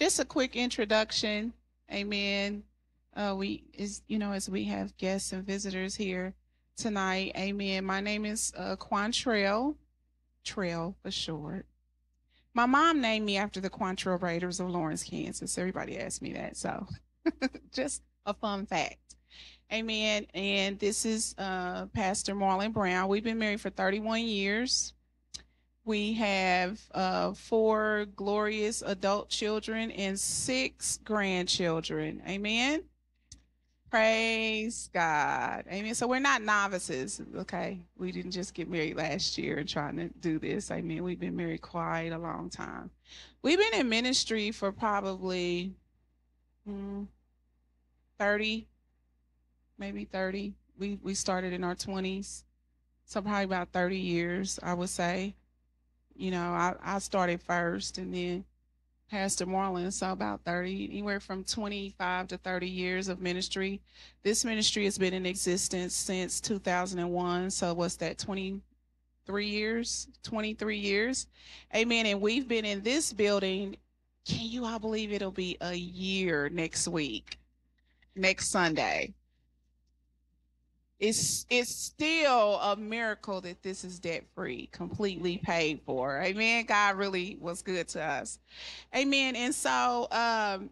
Just a quick introduction. Amen. Uh, we is you know as we have guests and visitors here tonight. Amen. My name is uh, Quantrell, Trel for short. My mom named me after the Quantrell Raiders of Lawrence, Kansas. Everybody asked me that, so just a fun fact. Amen. And this is uh, Pastor Marlon Brown. We've been married for 31 years. We have uh, four glorious adult children and six grandchildren. Amen. Praise God. Amen. So we're not novices, okay? We didn't just get married last year and trying to do this. I mean, we've been married quite a long time. We've been in ministry for probably hmm, 30, maybe 30. We we started in our 20s. So probably about 30 years, I would say. You know, I, I started first and then Pastor Marlon, so about 30, anywhere from 25 to 30 years of ministry. This ministry has been in existence since 2001. So what's that, 23 years? 23 years. Amen. And we've been in this building. Can you all believe it'll be a year next week, next Sunday? It's it's still a miracle that this is debt free, completely paid for. Amen. God really was good to us. Amen. And so um,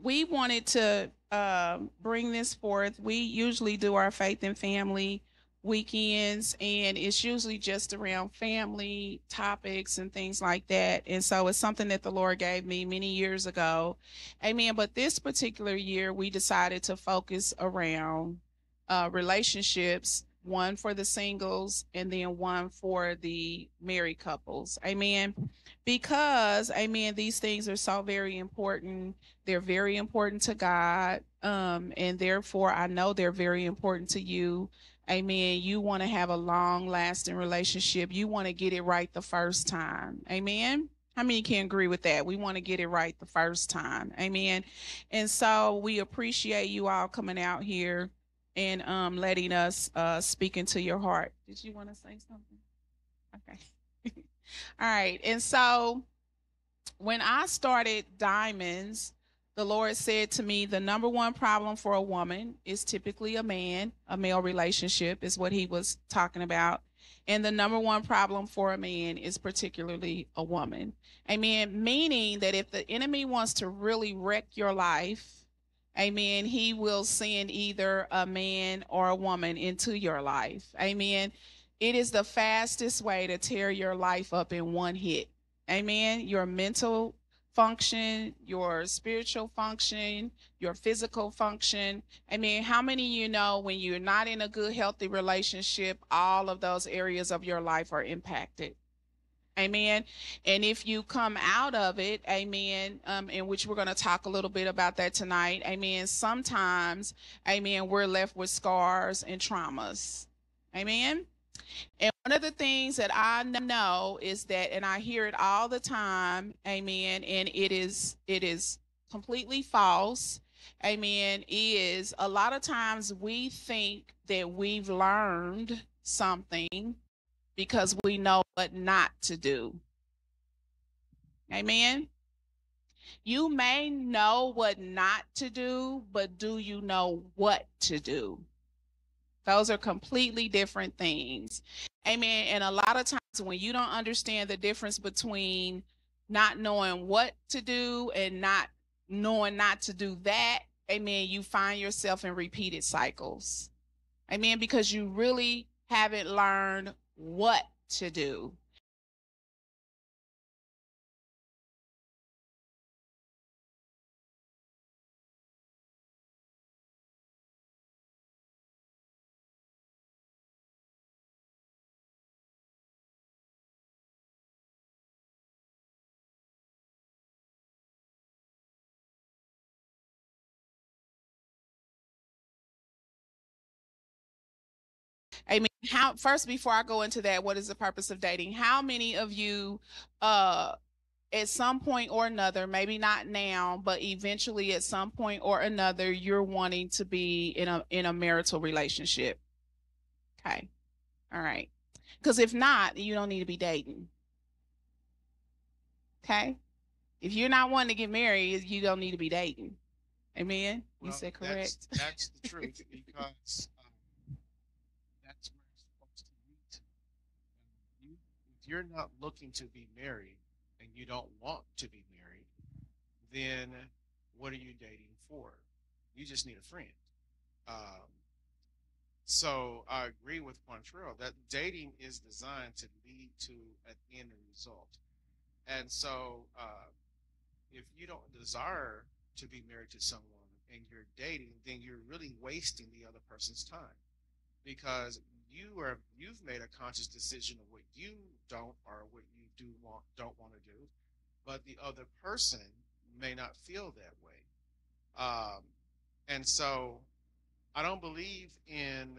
we wanted to um, bring this forth. We usually do our faith and family weekends, and it's usually just around family topics and things like that. And so it's something that the Lord gave me many years ago. Amen. But this particular year, we decided to focus around uh, relationships one for the singles and then one for the married couples. Amen. Because amen these things are so very important. They're very important to god um and therefore i know they're very important to you. Amen. You want to have a long lasting relationship. You want to get it right the first time. Amen. How many can agree with that? We want to get it right the first time. Amen. And so we appreciate you all coming out here and um, letting us uh, speak into your heart. Did you want to say something? Okay. All right. And so when I started Diamonds, the Lord said to me, the number one problem for a woman is typically a man, a male relationship is what he was talking about. And the number one problem for a man is particularly a woman. Amen. Meaning that if the enemy wants to really wreck your life, Amen. He will send either a man or a woman into your life. Amen. It is the fastest way to tear your life up in one hit. Amen. Your mental function, your spiritual function, your physical function. I mean, how many you know when you're not in a good, healthy relationship, all of those areas of your life are impacted? Amen. And if you come out of it, amen, um, in which we're going to talk a little bit about that tonight, amen. Sometimes, amen, we're left with scars and traumas. Amen. And one of the things that I know is that, and I hear it all the time, amen, and it is it is completely false, amen, is a lot of times we think that we've learned something because we know what not to do. Amen. You may know what not to do, but do you know what to do? Those are completely different things. Amen. And a lot of times when you don't understand the difference between not knowing what to do and not knowing not to do that, amen, you find yourself in repeated cycles. Amen. Because you really haven't learned what to do. I mean, how first before I go into that, what is the purpose of dating? How many of you uh at some point or another, maybe not now, but eventually at some point or another, you're wanting to be in a in a marital relationship. Okay. All right. Because if not, you don't need to be dating. Okay. If you're not wanting to get married, you don't need to be dating. Amen. Well, you said correct. That's, that's the truth because um, that's where it's supposed to meet. You, if you're not looking to be married and you don't want to be married, then what are you dating for? You just need a friend. Um, so I agree with Quantrell that dating is designed to lead to an end result. And so uh, if you don't desire to be married to someone and you're dating, then you're really wasting the other person's time because you are you've made a conscious decision of what you don't or what you do want don't want to do, but the other person may not feel that way. Um, and so I don't believe in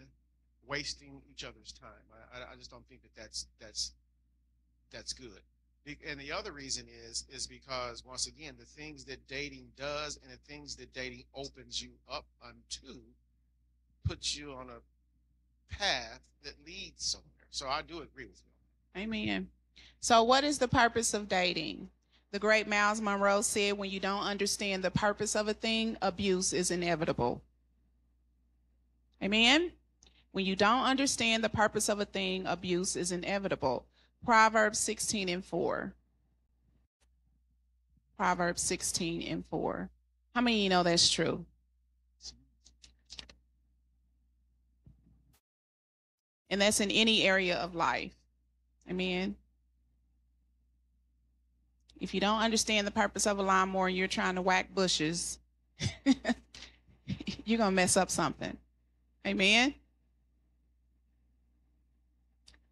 wasting each other's time. I, I just don't think that that's that's that's good. And the other reason is is because once again, the things that dating does and the things that dating opens you up unto puts you on a path that leads somewhere. So I do agree with you. Amen. So, what is the purpose of dating? The great Myles Munroe said, when you don't understand the purpose of a thing, abuse is inevitable. Amen. When you don't understand the purpose of a thing, abuse is inevitable. Proverbs 16 and 4. Proverbs 16 and 4. How many of you know that's true? And that's in any area of life. Amen. If you don't understand the purpose of a lawnmower and you're trying to whack bushes, you're going to mess up something. Amen.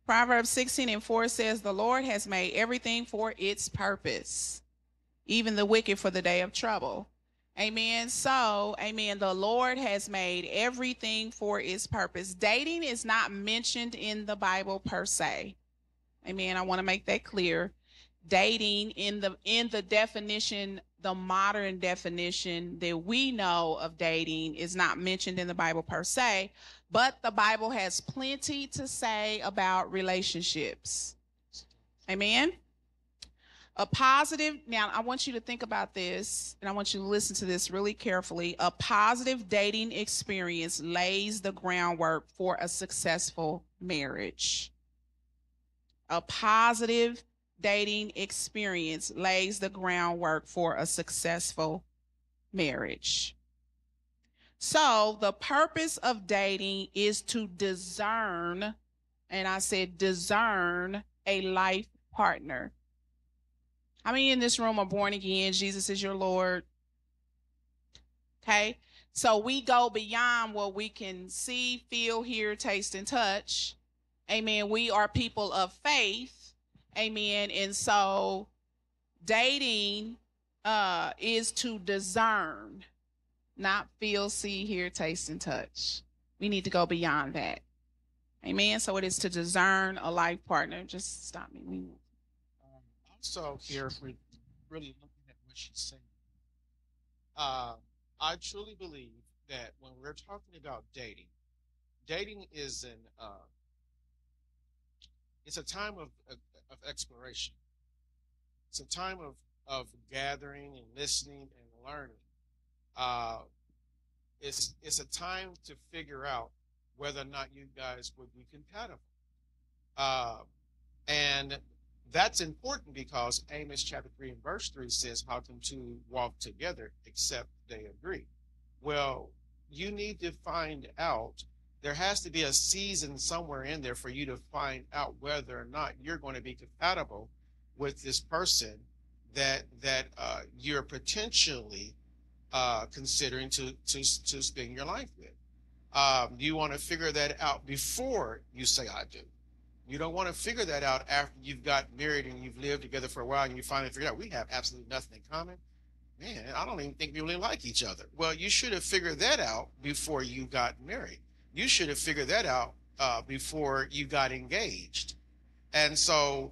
Proverbs 16 and 4 says, The Lord has made everything for its purpose, even the wicked for the day of trouble. Amen. So, amen. The Lord has made everything for its purpose. Dating is not mentioned in the Bible per se. Amen. I want to make that clear. Dating in the in the definition, the modern definition that we know of dating is not mentioned in the Bible per se, but the Bible has plenty to say about relationships. Amen. A positive, now I want you to think about this and I want you to listen to this really carefully. A positive dating experience lays the groundwork for a successful marriage. A positive dating experience lays the groundwork for a successful marriage. So, the purpose of dating is to discern, and I said discern a life partner. How many in this room are born again? Jesus is your Lord. Okay. So we go beyond what we can see, feel, hear, taste, and touch. Amen. We are people of faith. Amen. And so dating uh, is to discern not feel, see, hear, taste, and touch. We need to go beyond that. Amen. So it is to discern a life partner. Just stop me. Also, here, if we're really looking at what she's saying, uh, I truly believe that when we're talking about dating, dating is an uh, it's a time of, of of exploration. It's a time of of gathering and listening and learning. Uh, it's it's a time to figure out whether or not you guys would be compatible. Uh, and that's important because Amos chapter 3 and verse 3 says, How can two walk together except they agree? Well, you need to find out. There has to be a season somewhere in there for you to find out whether or not you're going to be compatible with this person that that uh, you're potentially uh, considering to, to, to spend your life with. Um, you want to figure that out before you say I do. You don't want to figure that out after you've got married and you've lived together for a while and you finally figure out we have absolutely nothing in common. Man, I don't even think we really like each other. Well, you should have figured that out before you got married. You should have figured that out uh, before you got engaged. And so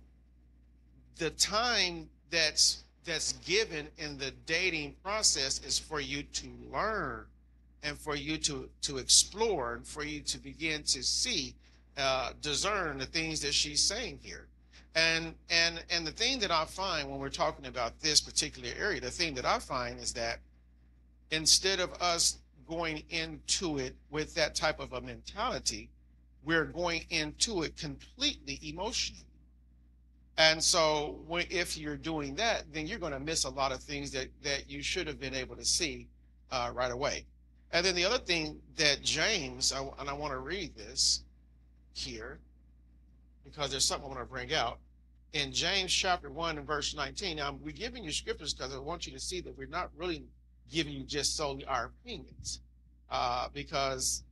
the time that's that's given in the dating process is for you to learn and for you to to explore and for you to begin to see uh, discern the things that she's saying here. And and and the thing that i find when we're talking about this particular area the thing that i find is that instead of us going into it with that type of a mentality we're going into it completely emotionally. And so when, if you're doing that then you're going to miss a lot of things that that you should have been able to see uh, right away. And then the other thing that james I, and i want to read this here because there's something i want to bring out. In james chapter 1 and verse 19 now we're giving you scriptures because i want you to see that we're not really giving you just solely our opinions uh, because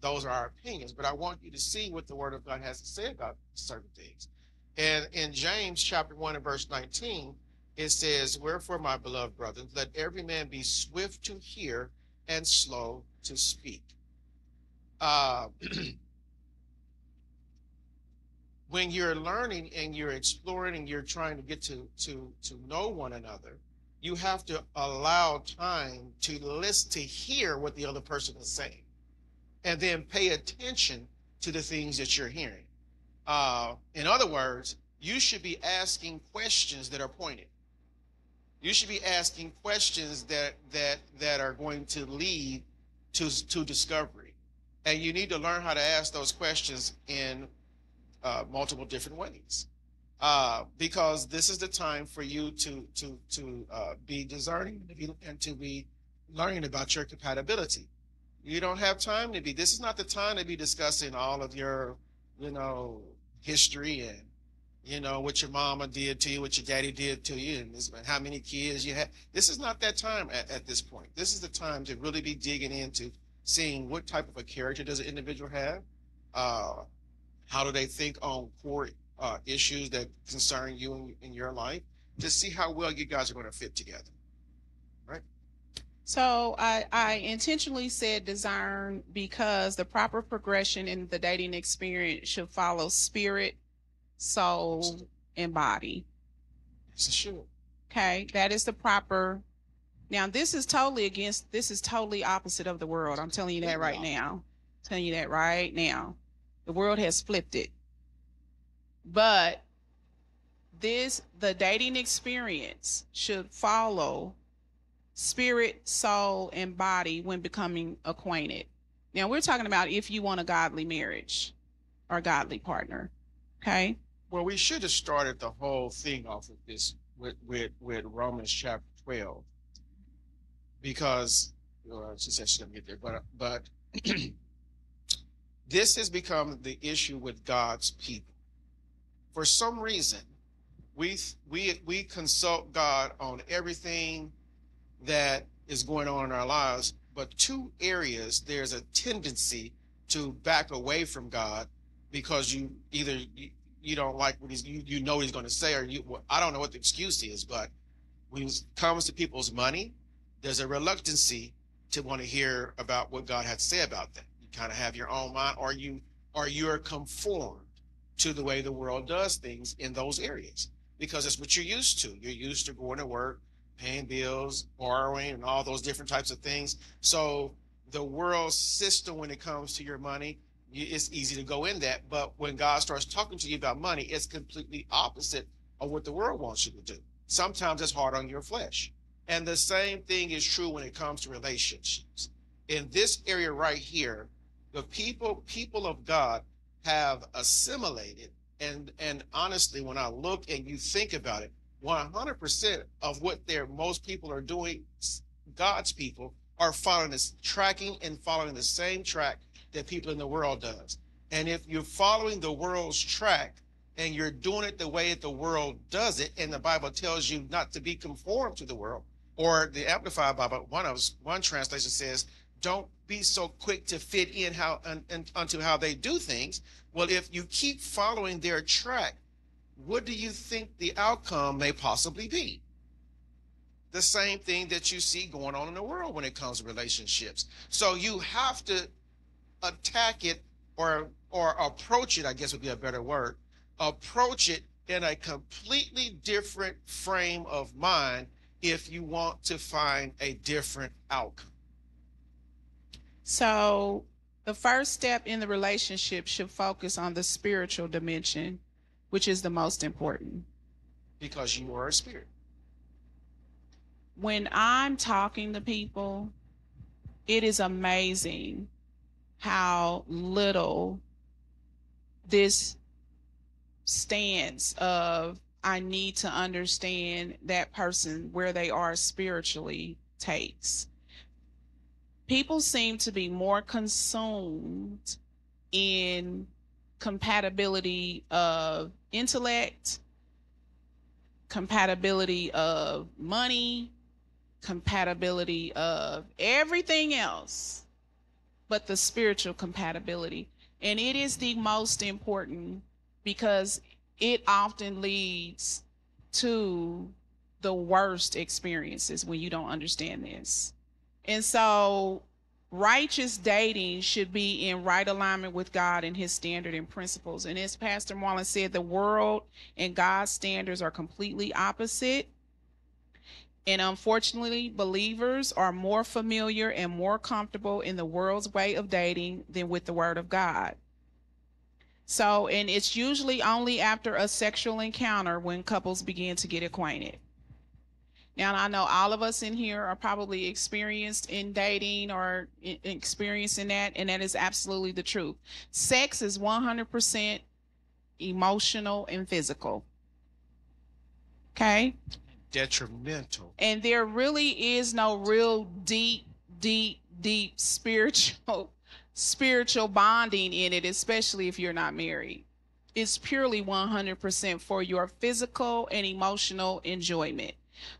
those are our opinions. But i want you to see what the word of god has to say about certain things. And in James chapter 1 and verse 19, it says, Wherefore, my beloved brothers, let every man be swift to hear and slow to speak. Uh, when you're learning and you're exploring and you're trying to get to, to, to know one another, you have to allow time to listen, to hear what the other person is saying, and then pay attention to the things that you're hearing. Uh, in other words, you should be asking questions that are pointed. You should be asking questions that that that are going to lead to to discovery, and you need to learn how to ask those questions in uh, multiple different ways, uh, because this is the time for you to to to uh, be discerning and to be learning about your compatibility. You don't have time to be. This is not the time to be discussing all of your you know, history and, you know, what your mama did to you, what your daddy did to you, and, this, and how many kids you had. This is not that time at, at this point. This is the time to really be digging into seeing what type of a character does an individual have. Uh, how do they think on core uh, issues that concern you in, in your life to see how well you guys are going to fit together. Right? So I, I intentionally said discern because the proper progression in the dating experience should follow spirit, soul, and body. Sure. Okay, that is the proper. Now this is totally against. This is totally opposite of the world. I'm telling you that right now. I'm telling you that right now. The world has flipped it. But this, the dating experience should follow spirit, soul, and body when becoming acquainted. Now, we're talking about if you want a godly marriage or godly partner. Okay. Well, we should have started the whole thing off with this with with, with Romans chapter 12 because well, she said she's gonna get there, but but this has become the issue with God's people. For some reason, we we we consult God on everything that is going on in our lives, but two areas there's a tendency to back away from God because you either you, you don't like what he's you, you know he's going to say or you well, I don't know what the excuse is, but when it comes to people's money, there's a reluctancy to want to hear about what God had to say about that. Kind of have your own mind, or you or you're conformed to the way the world does things in those areas because it's what you're used to. You're used to going to work, paying bills, borrowing, and all those different types of things. So the world system, when it comes to your money, it's easy to go in that. But when God starts talking to you about money, it's completely opposite of what the world wants you to do. Sometimes it's hard on your flesh. And the same thing is true when it comes to relationships. In this area right here, the people people of God have assimilated. And and honestly when I look and you think about it, 100% of what they're most people are doing god's people are following this tracking and following the same track that people in the world does. And if you're following the world's track and you're doing it the way that the world does it and the bible tells you not to be conformed to the world or the amplified bible one of one translation says don't be so quick to fit in how un, un, unto how they do things well if you keep following their track what do you think the outcome may possibly be? The same thing that you see going on in the world when it comes to relationships. So you have to attack it or or approach it, I guess would be a better word. Approach it in a completely different frame of mind if you want to find a different outcome. So, the first step in the relationship should focus on the spiritual dimension, which is the most important. Because you are a spirit. When I'm talking to people, it is amazing how little this stance of I need to understand that person where they are spiritually takes. People seem to be more consumed in compatibility of intellect, compatibility of money, compatibility of everything else but the spiritual compatibility. And it is the most important because it often leads to the worst experiences when you don't understand this. And so, righteous dating should be in right alignment with God and his standard and principles. And as Pastor Marlon said, the world and God's standards are completely opposite. And unfortunately, believers are more familiar and more comfortable in the world's way of dating than with the Word of God. So, and it's usually only after a sexual encounter when couples begin to get acquainted. Now, I know all of us in here are probably experienced in dating or experiencing that, and that is absolutely the truth. Sex is 100% emotional and physical. Okay? detrimental. And there really is no real deep, deep, deep spiritual spiritual bonding in it, especially if you're not married. It's purely 100% for your physical and emotional enjoyment.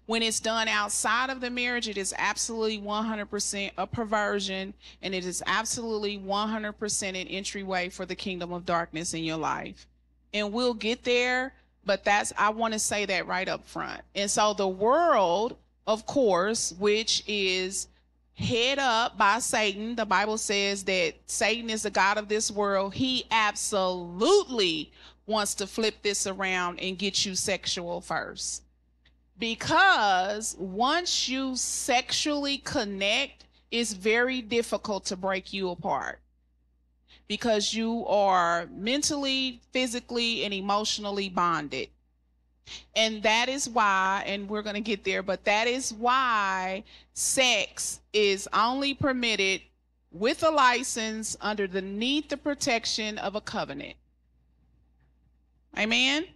When it's done outside of the marriage, it is absolutely 100% a perversion and it is absolutely 100% an entryway for the kingdom of darkness in your life. And we'll get there but that's I want to say that right up front. And so the world, of course, which is head up by Satan, the Bible says that Satan is the god of this world. He absolutely wants to flip this around and get you sexual first. Because once you sexually connect, it's very difficult to break you apart because you are mentally, physically, and emotionally bonded. And that is why, and we're going to get there, but that is why sex is only permitted with a license underneath the protection of a covenant. Amen?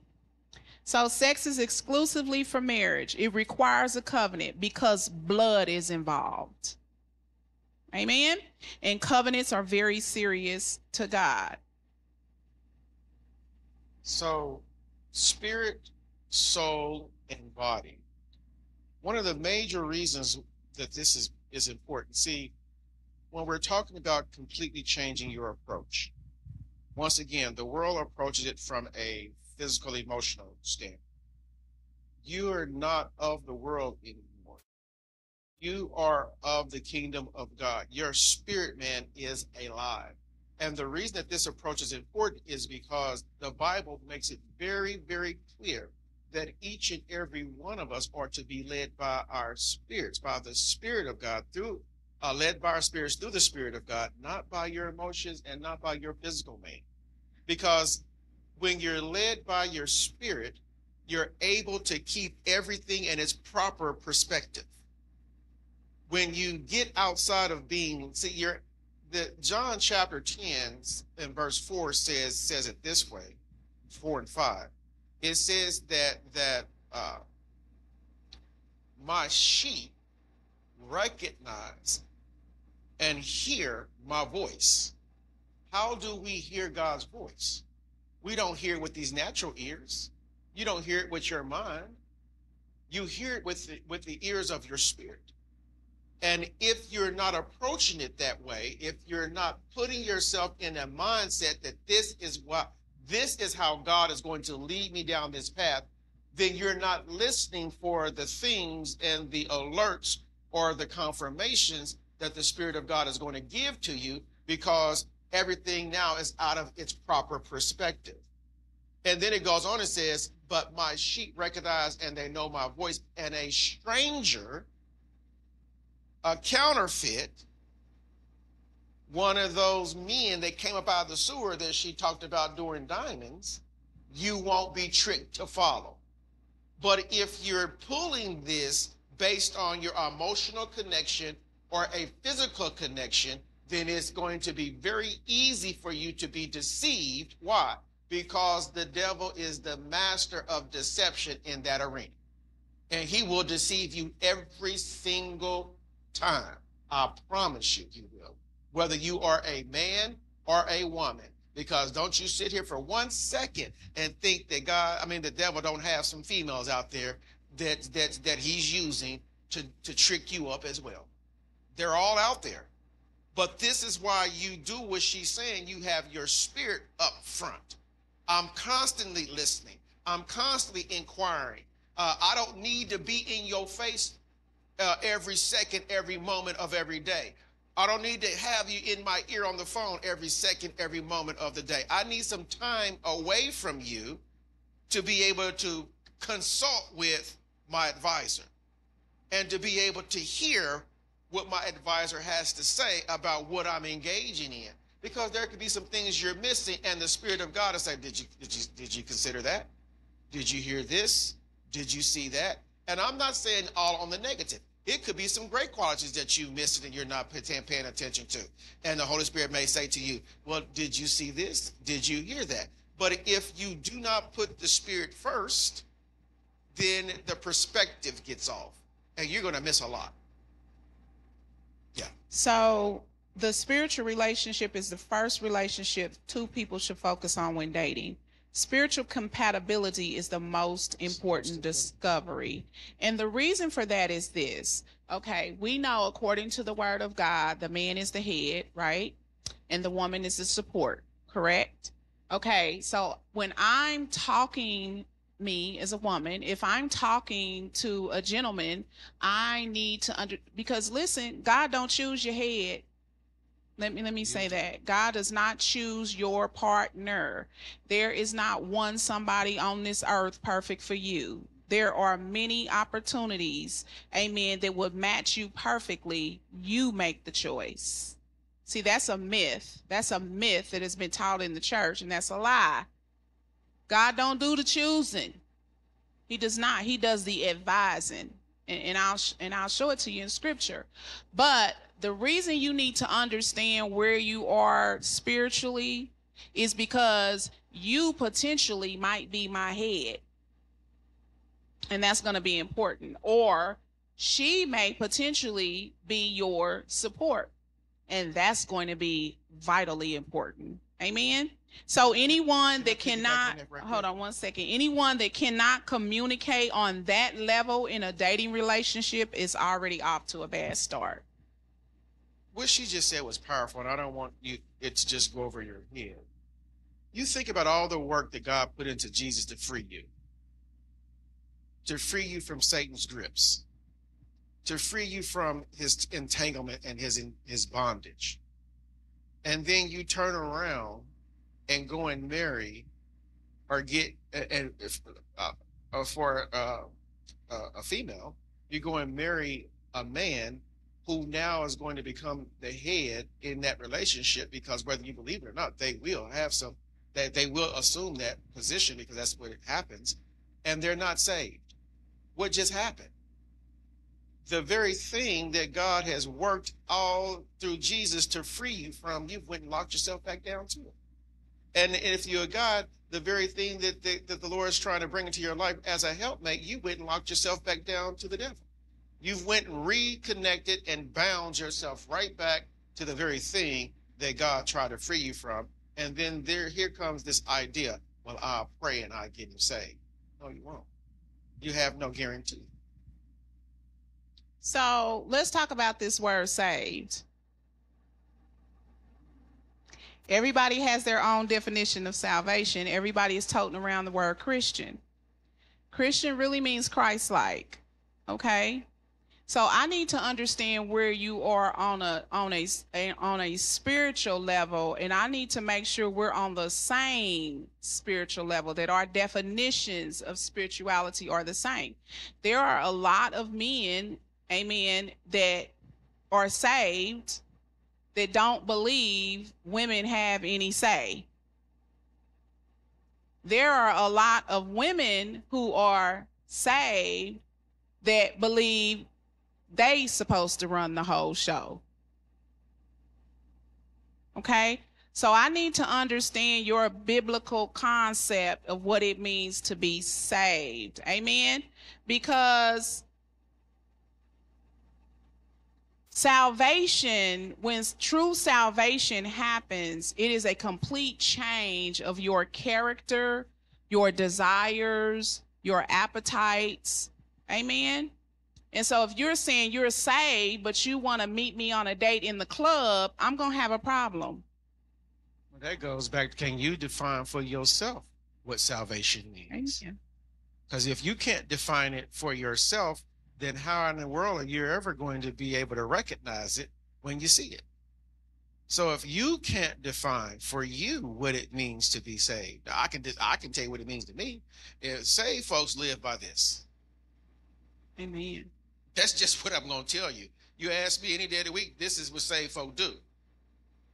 So, sex is exclusively for marriage. It requires a covenant because blood is involved. Amen. And covenants are very serious to God. So, spirit, soul, and body. One of the major reasons that this is, is important. See, when we're talking about completely changing your approach, once again, the world approaches it from a physical, emotional standpoint. You are not of the world anymore you are of the kingdom of God. Your spirit man is alive. And the reason that this approach is important is because the Bible makes it very, very clear that each and every one of us are to be led by our spirits, by the Spirit of God, through uh, led by our spirits through the Spirit of God, not by your emotions and not by your physical man. Because when you're led by your spirit, you're able to keep everything in its proper perspective when you get outside of being, see, you're the John chapter 10 and verse 4 says says it this way, 4 and 5. It says that that uh, my sheep recognize and hear my voice. How do we hear God's voice? We don't hear it with these natural ears. You don't hear it with your mind. You hear it with the, with the ears of your spirit. And if you're not approaching it that way, if you're not putting yourself in a mindset that this is what this is how God is going to lead me down this path, then you're not listening for the things and the alerts or the confirmations that the Spirit of God is going to give to you because everything now is out of its proper perspective. And then it goes on and says, But my sheep recognize and they know my voice, and a stranger, a counterfeit, one of those men that came up out of the sewer that she talked about during diamonds, you won't be tricked to follow. But if you're pulling this based on your emotional connection or a physical connection, then it's going to be very easy for you to be deceived. Why? because the devil is the master of deception in that arena. And he will deceive you every single time. I promise you, he will. Whether you are a man or a woman. Because don't you sit here for one second and think that God, I mean, the devil don't have some females out there that that that he's using to, to trick you up as well. They're all out there. But this is why you do what she's saying. You have your spirit up front. I'm constantly listening. I'm constantly inquiring. Uh, I don't need to be in your face uh, every second, every moment of every day. I don't need to have you in my ear on the phone every second, every moment of the day. I need some time away from you to be able to consult with my advisor and to be able to hear what my advisor has to say about what I'm engaging in. Because there could be some things you're missing and the spirit of god is like did you did you did you consider that? Did you hear this? Did you see that? And i'm not saying all on the negative. It could be some great qualities that you missed and you're not paying attention to. And the holy spirit may say to you well did you see this? Did you hear that? But if you do not put the spirit first then the perspective gets off and you're going to miss a lot so the spiritual relationship is the first relationship two people should focus on when dating. Spiritual compatibility is the most important discovery. And the reason for that is this. Okay, we know according to the word of God, the man is the head, right? And the woman is the support, correct? Okay, so when I'm talking me as a woman, if I'm talking to a gentleman, I need to under because listen, God don't choose your head. Let me let me say that. God does not choose your partner. There is not one somebody on this earth perfect for you. There are many opportunities amen that would match you perfectly. You make the choice. See that's a myth. That's a myth that has been taught in the church and that's a lie god don't do the choosing he does not he does the advising and, and i'll and i'll show it to you in scripture but the reason you need to understand where you are spiritually is because you potentially might be my head. And that's going to be important. Or she may potentially be your support. And that's going to be vitally important. Amen. So anyone that cannot hold on one second, anyone that cannot communicate on that level in a dating relationship is already off to a bad start. What she just said was powerful, and I don't want you it to just go over your head. You think about all the work that God put into Jesus to free you, to free you from Satan's grips, to free you from his entanglement and his his bondage, and then you turn around and go and marry, or get and uh, uh, for uh, uh, a female, you go and marry a man who now is going to become the head in that relationship because whether you believe it or not, they will have some that they will assume that position because that's what it happens, and they're not saved. What just happened? The very thing that God has worked all through Jesus to free you from, you went and locked yourself back down to it. And if you're God, the very thing that the, that the Lord is trying to bring into your life as a helpmate, you went and locked yourself back down to the devil. You've went and reconnected and bound yourself right back to the very thing that God tried to free you from. And then there, here comes this idea. Well, I'll pray and I'll get him saved. No, you won't. You have no guarantee. So let's talk about this word saved. Everybody has their own definition of salvation. Everybody is toting around the word Christian. Christian really means Christ like. Okay? So I need to understand where you are on a on a, a on a spiritual level, and I need to make sure we're on the same spiritual level. That our definitions of spirituality are the same. There are a lot of men, amen, that are saved that don't believe women have any say. There are a lot of women who are saved that believe they supposed to run the whole show. Okay? So I need to understand your biblical concept of what it means to be saved. Amen? Because salvation, when true salvation happens, it is a complete change of your character, your desires, your appetites. Amen? And so if you're saying you're saved, but you want to meet me on a date in the club, I'm going to have a problem. Well, that goes back to can you define for yourself what salvation means? Because if you can't define it for yourself, then how in the world are you ever going to be able to recognize it when you see it? So if you can't define for you what it means to be saved, I can I can tell you what it means to me. Saved folks live by this. Amen. That's just what I'm going to tell you. You ask me any day of the week, this is what saved folk do.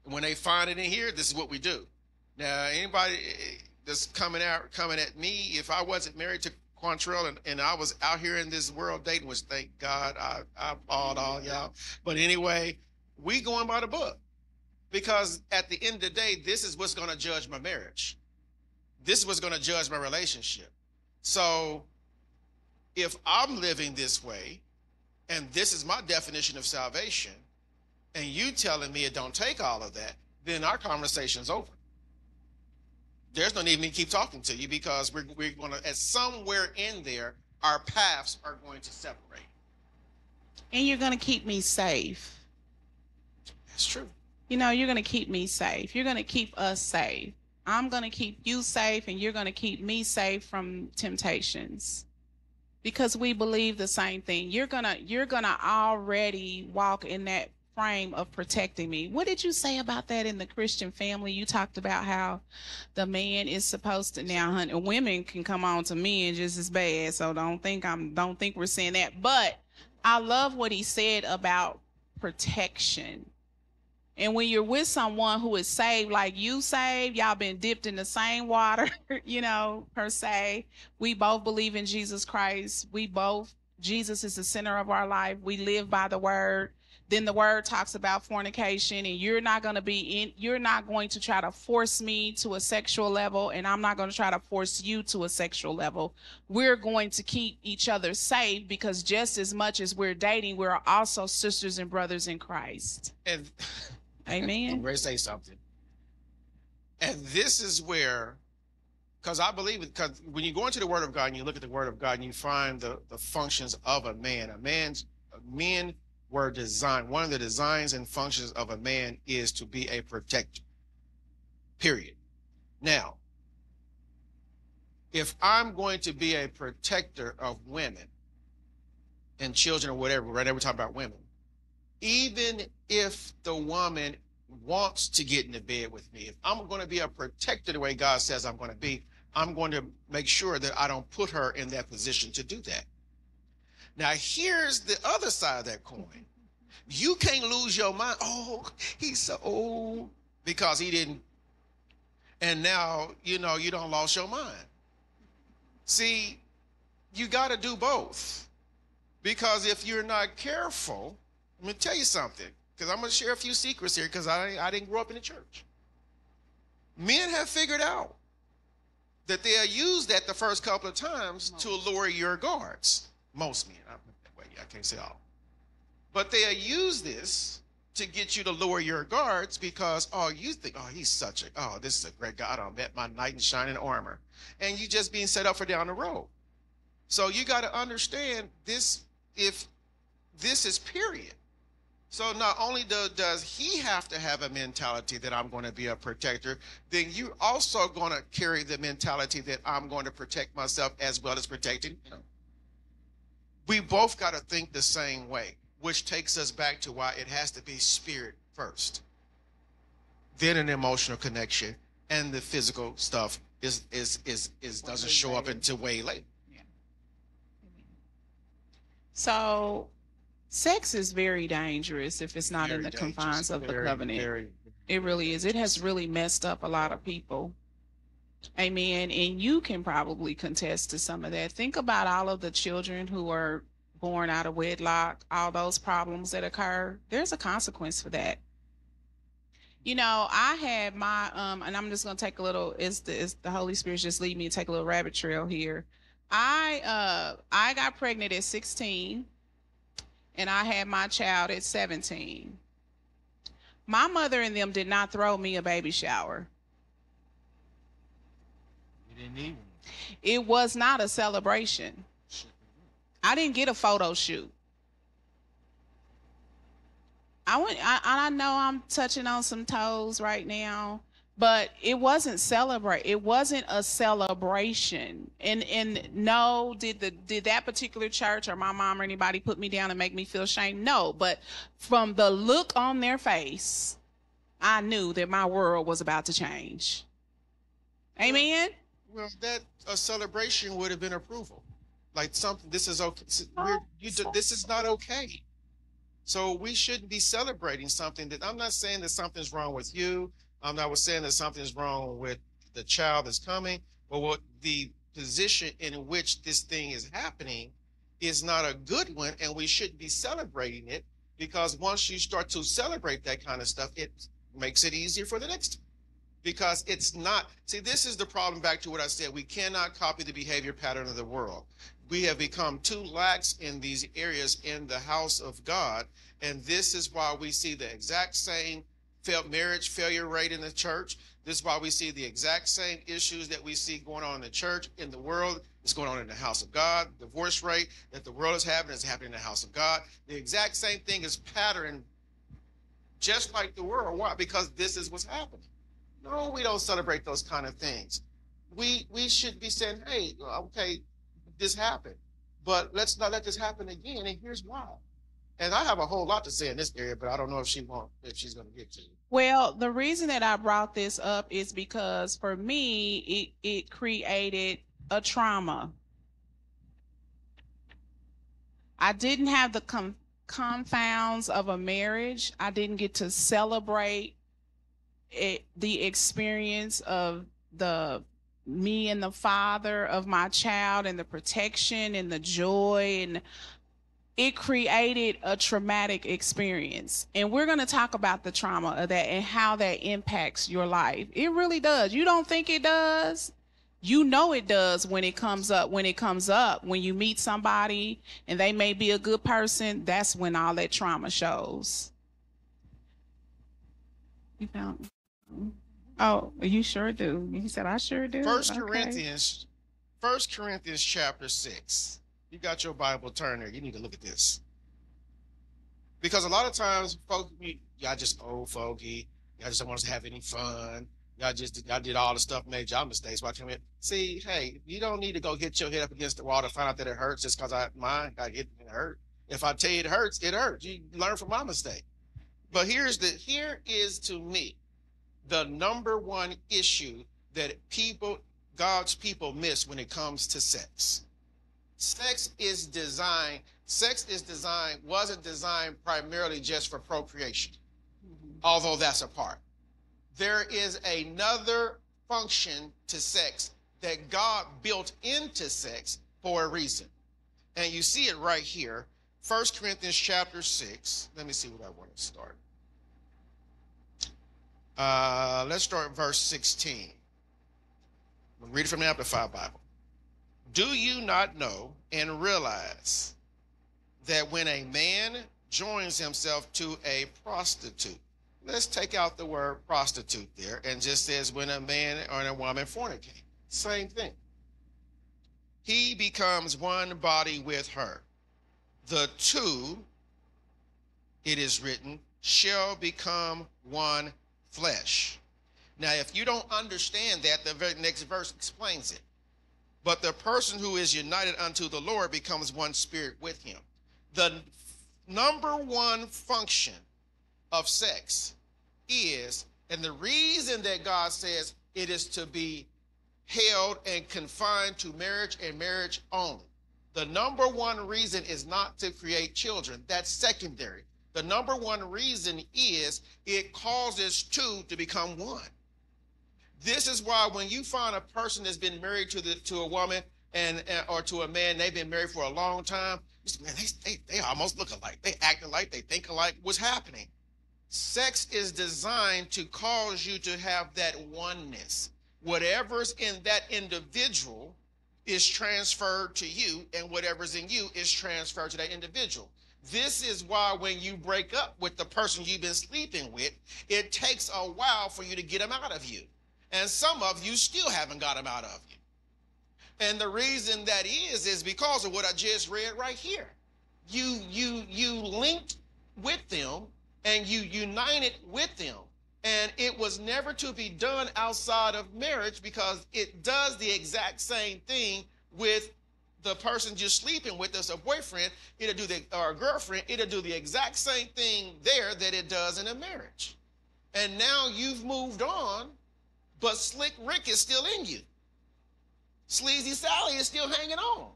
When they find it in here, this is what we do. Now, anybody eh, that's coming out, coming at me, if I wasn't married to Quantrell and, and I was out here in this world dating, which thank God I, I bought all y'all. But anyway, we going by the book because at the end of the day, this is what's going to judge my marriage. This is what's going to judge my relationship. So if I'm living this way, and this is my definition of salvation, and you telling me it don't take all of that, then our conversation's over. There's no need me to keep talking to you because we're, we're going to, at somewhere in there, our paths are going to separate. And you're going to keep me safe. That's true. You know, you're going to keep me safe. You're going to keep us safe. I'm going to keep you safe, and you're going to keep me safe from temptations because we believe the same thing. You're gonna you're gonna already walk in that frame of protecting me. What did you say about that in the Christian family? You talked about how the man is supposed to now hunt and women can come on to men and just as bad. So don't think I'm don't think we're saying that. But I love what he said about protection. And when you're with someone who is saved like you saved, y'all been dipped in the same water, you know, per se. We both believe in Jesus Christ. We both, Jesus is the center of our life. We live by the word. Then the word talks about fornication, and you're not going to be in, you're not going to try to force me to a sexual level, and I'm not going to try to force you to a sexual level. We're going to keep each other safe because just as much as we're dating, we're also sisters and brothers in Christ. And Amen. I'm ready to say something. And this is where, because I believe it, because when you go into the Word of God and you look at the Word of God and you find the, the functions of a man, a man's men were designed. One of the designs and functions of a man is to be a protector. Period. Now, if I'm going to be a protector of women and children or whatever, right now we're talking about women, even if the woman wants to get into bed with me, if I'm going to be a protector the way God says I'm going to be, I'm going to make sure that I don't put her in that position to do that. Now, here's the other side of that coin. You can't lose your mind. Oh, he's so old because he didn't. And now, you know, you don't lost your mind. See, you got to do both. Because if you're not careful, let me tell you something, because I'm going to share a few secrets here because I, I didn't grow up in the church. Men have figured out that they'll use that the first couple of times to lower your guards. Most men, I, can't say all. But they'll use this to get you to lower your guards because, oh, you think, oh, he's such a, oh, this is a great God. I met my knight in shining armor. And you just being set up for down the road. So you got to understand this, if this is period. So not only do, does he have to have a mentality that I'm going to be a protector, then you're also going to carry the mentality that I'm going to protect myself as well as protecting him. We both got to think the same way, which takes us back to why it has to be spirit first, then an emotional connection, and the physical stuff is is is is doesn't Way show up later. until way later. So, sex is very dangerous if it's not in Very the confines dangerous. of the covenant. very- It really is. It has really messed up a lot of people. Amen. And you can probably contest to some of that. Think about all of the children who are born out of wedlock, all those problems that occur. There's a consequence for that. You know, I had my um, and I'm just gonna take a little. Is the the Holy Spirit just lead me take a little rabbit trail here? I uh I got pregnant at 16, and I had my child at 17 my mother and them did not throw me a baby shower. You didn't need one. It was not a celebration. I didn't get a photo shoot. I went. I, I know I'm touching on some toes right now, but it wasn't celebrate. It wasn't a celebration. And and no, did the did that particular church or my mom or anybody put me down and make me feel shame? No, but from the look on their face, I knew that my world was about to change. Amen. Well, that a celebration would have been approval, like something. This is okay. You, this is not okay. So we shouldn't be celebrating something that I'm not saying that something's wrong with you. I'm not saying that something's wrong with the child that's coming, but what the position in which this thing is happening is not a good one, and we shouldn't be celebrating it because once you start to celebrate that kind of stuff, it makes it easier for the next because it's not see this is the problem back to what i said. We cannot copy the behavior pattern of the world. We have become too lax in these areas in the house of god and this is why we see the exact same failed marriage failure rate in the church. This is why we see the exact same issues that we see going on in the church in the world. It's going on in the house of god. Divorce rate that the world is having is happening in the house of god. The exact same thing is patterned just like the world. Why? Because this is what's happening no, we don't celebrate those kind of things. We we should be saying, hey, okay, this happened, but let's not let this happen again. And here's why. And I have a whole lot to say in this area, but I don't know if she won't if she's going to get to it. Well, the reason that I brought this up is because for me, it, it created a trauma. I didn't have the com- confounds of a marriage. I didn't get to celebrate it, the experience of the me and the father of my child and the protection and the joy and it created a traumatic experience. And we're going to talk about the trauma of that and how that impacts your life. It really does. You don't think it does? You know it does when it comes up. When it comes up, when you meet somebody and they may be a good person, that's when all that trauma shows. You found Oh, you sure do. He said, I sure do. First Okay. Corinthians, First Corinthians chapter six. You got your Bible turn there. You need to look at this. Because a lot of times, folks, you- y'all just old fogey. Y'all just don't want us to have any fun. Y'all just y'all did all the stuff, made y'all mistakes. Watch me. See, hey, you don't need to go hit your head up against the wall to find out that it hurts just because I mine got hit and it hurt. If I tell you it hurts, it hurts. You learn from my mistake. But here's the here is to me the number one issue that people, God's people miss when it comes to sex. Sex is designed, sex is designed, wasn't designed primarily just for procreation, mm-hmm. although that's a part. There is another function to sex that God built into sex for a reason. And you see it right here. First Corinthians chapter 6. Let me see what I want to start. Uh, let's start at verse 16. We'll read it from the Amplified Bible. Do you not know and realize that when a man joins himself to a prostitute, let's take out the word prostitute there and just says when a man or a woman fornicate. Same thing. He becomes one body with her. The two, it is written, shall become one flesh. Now, if you don't understand that, the very next verse explains it. but the person who is united unto the Lord becomes one spirit with him. The number one function of sex is, and the reason that God says it is to be held and confined to marriage and marriage only. The number one reason is not to create children. That's secondary. The number one reason is it causes two to become one. This is why when you find a person that's been married to the to a woman and, or to a man, they've been married for a long time. Man, they, they, they almost look alike. They act alike. They think alike. What's happening? Sex is designed to cause you to have that oneness. Whatever's in that individual is transferred to you, and whatever's in you is transferred to that individual. This is why when you break up with the person you've been sleeping with, it takes a while for you to get them out of you. And some of you still haven't got them out of you. And the reason that is is because of what I just read right here. You you you linked with them and you united with them. And it was never to be done outside of marriage because it does the exact same thing with the person you're sleeping with as a boyfriend, it'll do the or a girlfriend, it'll do the exact same thing there that it does in a marriage. And now you've moved on, but Slick Rick is still in you. Sleazy Sally is still hanging on.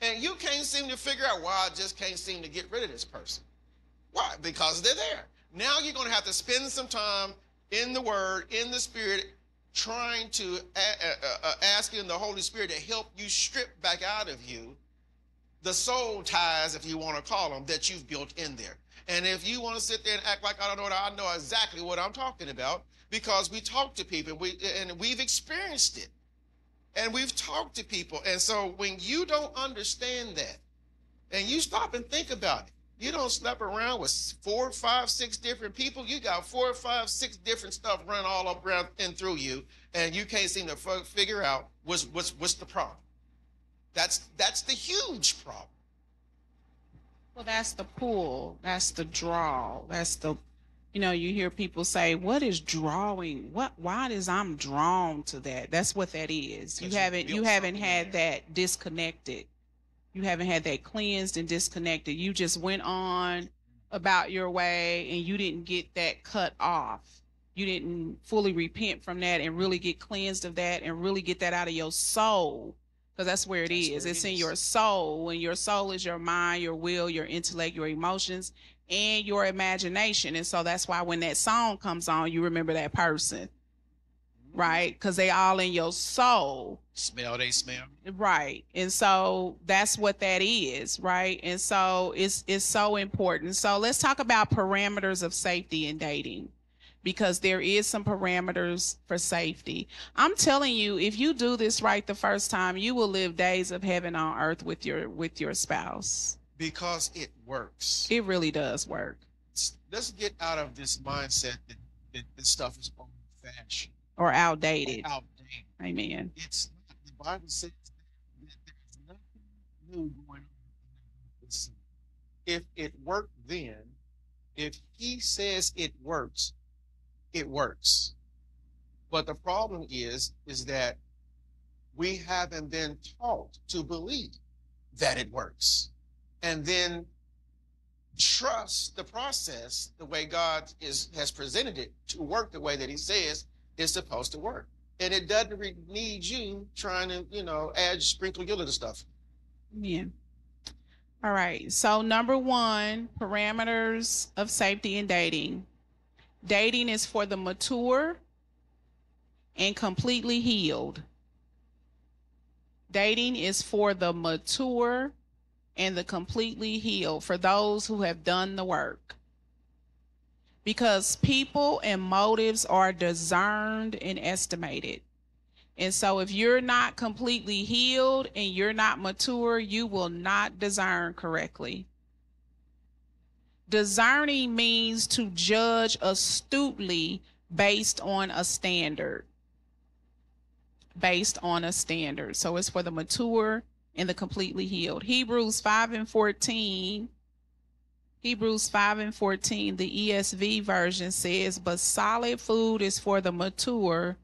And you can't seem to figure out why I just can't seem to get rid of this person. Why? Because they're there. Now you're going to have to spend some time in the Word, in the Spirit, trying to uh, asking the Holy Spirit to help you strip back out of you the soul ties, if you want to call them, that you've built in there. And if you want to sit there and act like I don't know I know exactly what I'm talking about because we talk to people we, and we've experienced it and we've talked to people. And so when you don't understand that and you stop and think about it, you don't sleep around with four, five, six different people. You got four, five, six different stuff running all up around and through you, and you can't seem to figure out what's what's what's the problem. That's that's the huge problem. Well, that's the pull. That's the draw. That's the, you know, you hear people say, "What is drawing? What? Why is I'm drawn to that?" That's what that is. You haven't you haven't had that disconnected you haven't had that cleansed and disconnected. You just went on about your way and you didn't get that cut off. You didn't fully repent from that and really get cleansed of that and really get that out of your soul. Because that's where it that's is. it's it in is. your soul. And your soul is your mind, your will, your intellect, your emotions, and your imagination. And so that's why when that song comes on, you remember that person right? Because they all in your soul. Smell they smell. Right. And so that's what that is, right? And so it's it's so important. So let's talk about parameters of safety in dating. Because there is some parameters for safety. I'm telling you, if you do this right the first time, you will live days of heaven on earth with your with your spouse. Because it works. It really does work. Let's get out of this mindset that, that this stuff is old fashioned or outdated. outdated. Amen. It's the Bible says that there's nothing new going on. If it worked then, if he says it works, it works. But the problem is, is that we haven't been taught to believe that it works. And then trust the process the way God is has presented it to work the way that he says is supposed to work. And it doesn't re- need you trying to, you know, add, sprinkle your little stuff. Yeah. All right. So, number one, parameters of safety in dating. Dating is for the mature and completely healed. Dating is for the mature and the completely healed, for those who have done the work because people and motives are discerned and estimated. And so, if you're not completely healed and you're not mature, you will not discern correctly. Discerning means to judge astutely based on a standard. Based on a standard. So, it's for the mature and the completely healed. Hebrews 5 and 14 Hebrews 5 and 14, the ESV version says, But solid food is for the mature,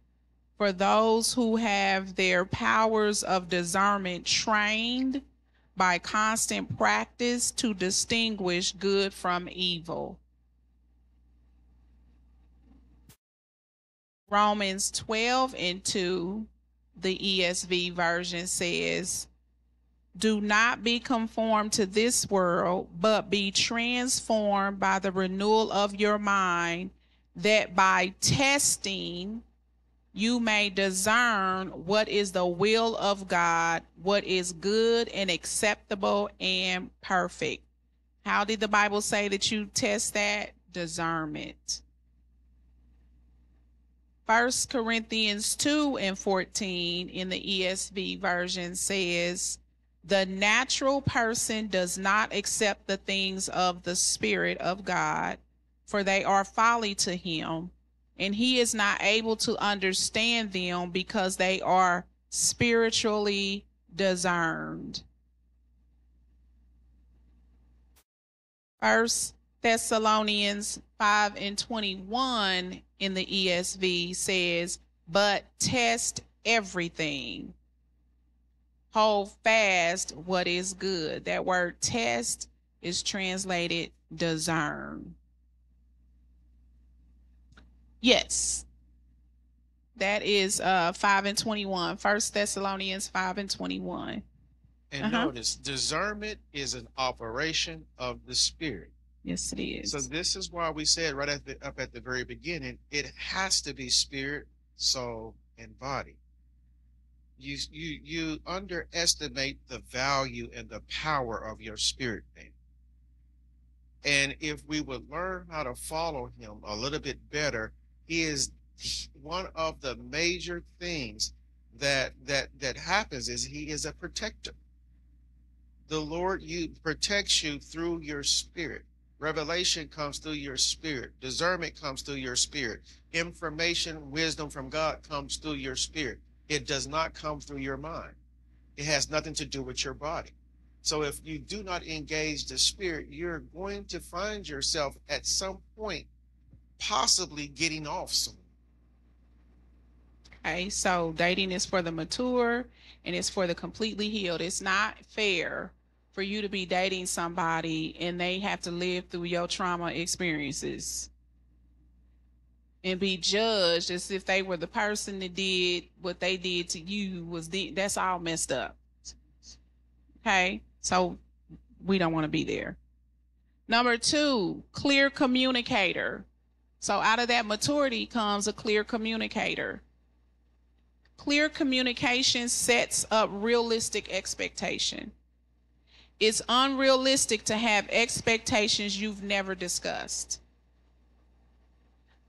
for those who have their powers of discernment trained by constant practice to distinguish good from evil. Romans 12 and 2, the ESV version says, Do not be conformed to this world, but be transformed by the renewal of your mind, that by testing you may discern what is the will of God, what is good and acceptable and perfect. How did the Bible say that you test that? Discernment. First Corinthians 2 and 14 in the ESV version says, The natural person does not accept the things of the Spirit of God, for they are folly to him and he is not able to understand them because they are spiritually discerned. First Thessalonians 5 and 21 in the ESV says, But test everything. Hold fast what is good. That word test is translated discern. Yes. That is uh 5 and 21. First Thessalonians 5 and 21. And Uh-huh. notice, discernment is an operation of the spirit. Yes, it is. So this is why we said right at the up at the very beginning, it has to be spirit, soul, and body. You you you underestimate the value and the power of your spirit man. And if we would learn how to follow him a little bit better, he is one of the major things that that that happens is he is a protector. The Lord you protects you through your spirit. Revelation comes through your spirit. Discernment comes through your spirit. Information, wisdom from God comes through your spirit. It does not come through your mind. It has nothing to do with your body. So if you do not engage the spirit, you're going to find yourself at some point possibly getting off soon. Okay, so dating is for the mature and it's for the completely healed. It's not fair for you to be dating somebody and they have to live through your trauma experiences and be judged as if they were the person that did what they did to you was the that's all messed up. Okay? So we don't want to be there. Number 2, clear communicator. So out of that maturity comes a clear communicator. Clear communication sets up realistic expectation. It's unrealistic to have expectations you've never discussed.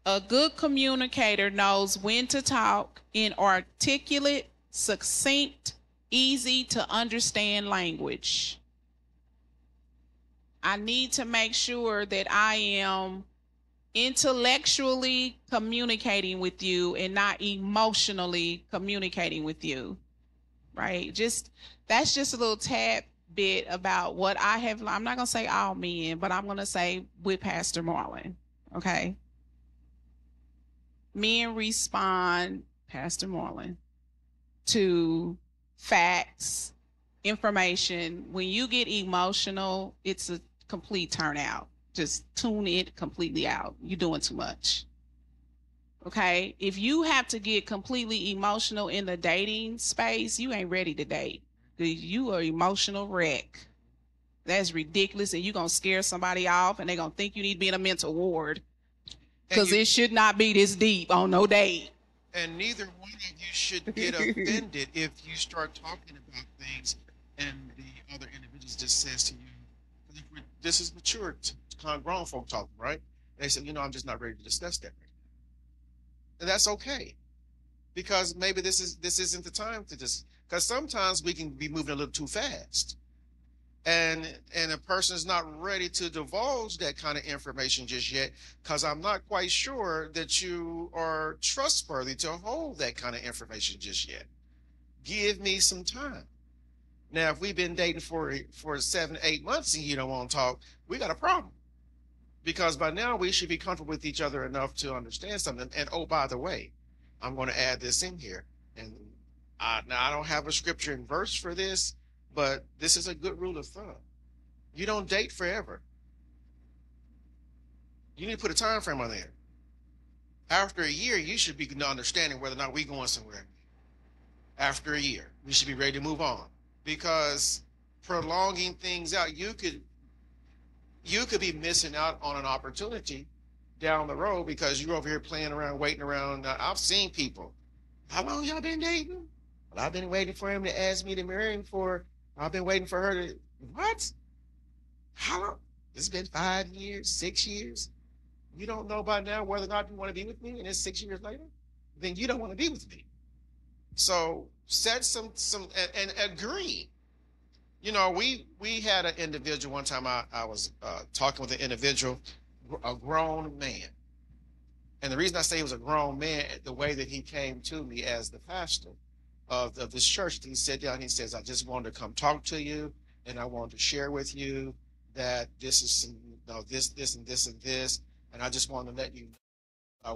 A good communicator knows when to talk in articulate, succinct, easy to understand language. I need to make sure that I am intellectually communicating with you and not emotionally communicating with you right just that's just a little tad bit about what i have i'm not going to say all men but i'm going to say with pastor marlon okay men respond pastor marlon to facts information when you get emotional it's a complete turnout just tune it completely out. You're doing too much. Okay. If you have to get completely emotional in the dating space, you ain't ready to date. You are emotional wreck. That's ridiculous. And you're going to scare somebody off and they're going to think you need to be in a mental ward because it should not be this deep on no date. and neither one of you should get offended if you start talking about things and the other individual just says to you, this is mature, kind of grown folk talking, right? They say, you know, I'm just not ready to discuss that right now. And that's okay. Because maybe this is this isn't the time to just because sometimes we can be moving a little too fast. And and a person's not ready to divulge that kind of information just yet, because I'm not quite sure that you are trustworthy to hold that kind of information just yet. Give me some time. Now, if we've been dating for for seven, eight months and you don't want to talk, we got a problem because by now we should be comfortable with each other enough to understand something. And oh, by the way, I'm going to add this in here. And I, now I don't have a scripture and verse for this, but this is a good rule of thumb. You don't date forever. You need to put a time frame on there. After a year, you should be understanding whether or not we going somewhere. After a year, we should be ready to move on because prolonging things out, you could you could be missing out on an opportunity down the road because you're over here playing around, waiting around. I've seen people. How long y'all been dating? Well, I've been waiting for him to ask me to marry him for. I've been waiting for her to. What? How long? It's been five years, six years. You don't know by now whether or not you want to be with me, and it's six years later. Then you don't want to be with me. So set some some and, and agree you know, we we had an individual one time. I I was uh, talking with an individual, a grown man, and the reason I say he was a grown man, the way that he came to me as the pastor of, of this church, he sat down. He says, "I just wanted to come talk to you, and I wanted to share with you that this is some, you know, this this and this and this, and I just wanted to let you know, uh,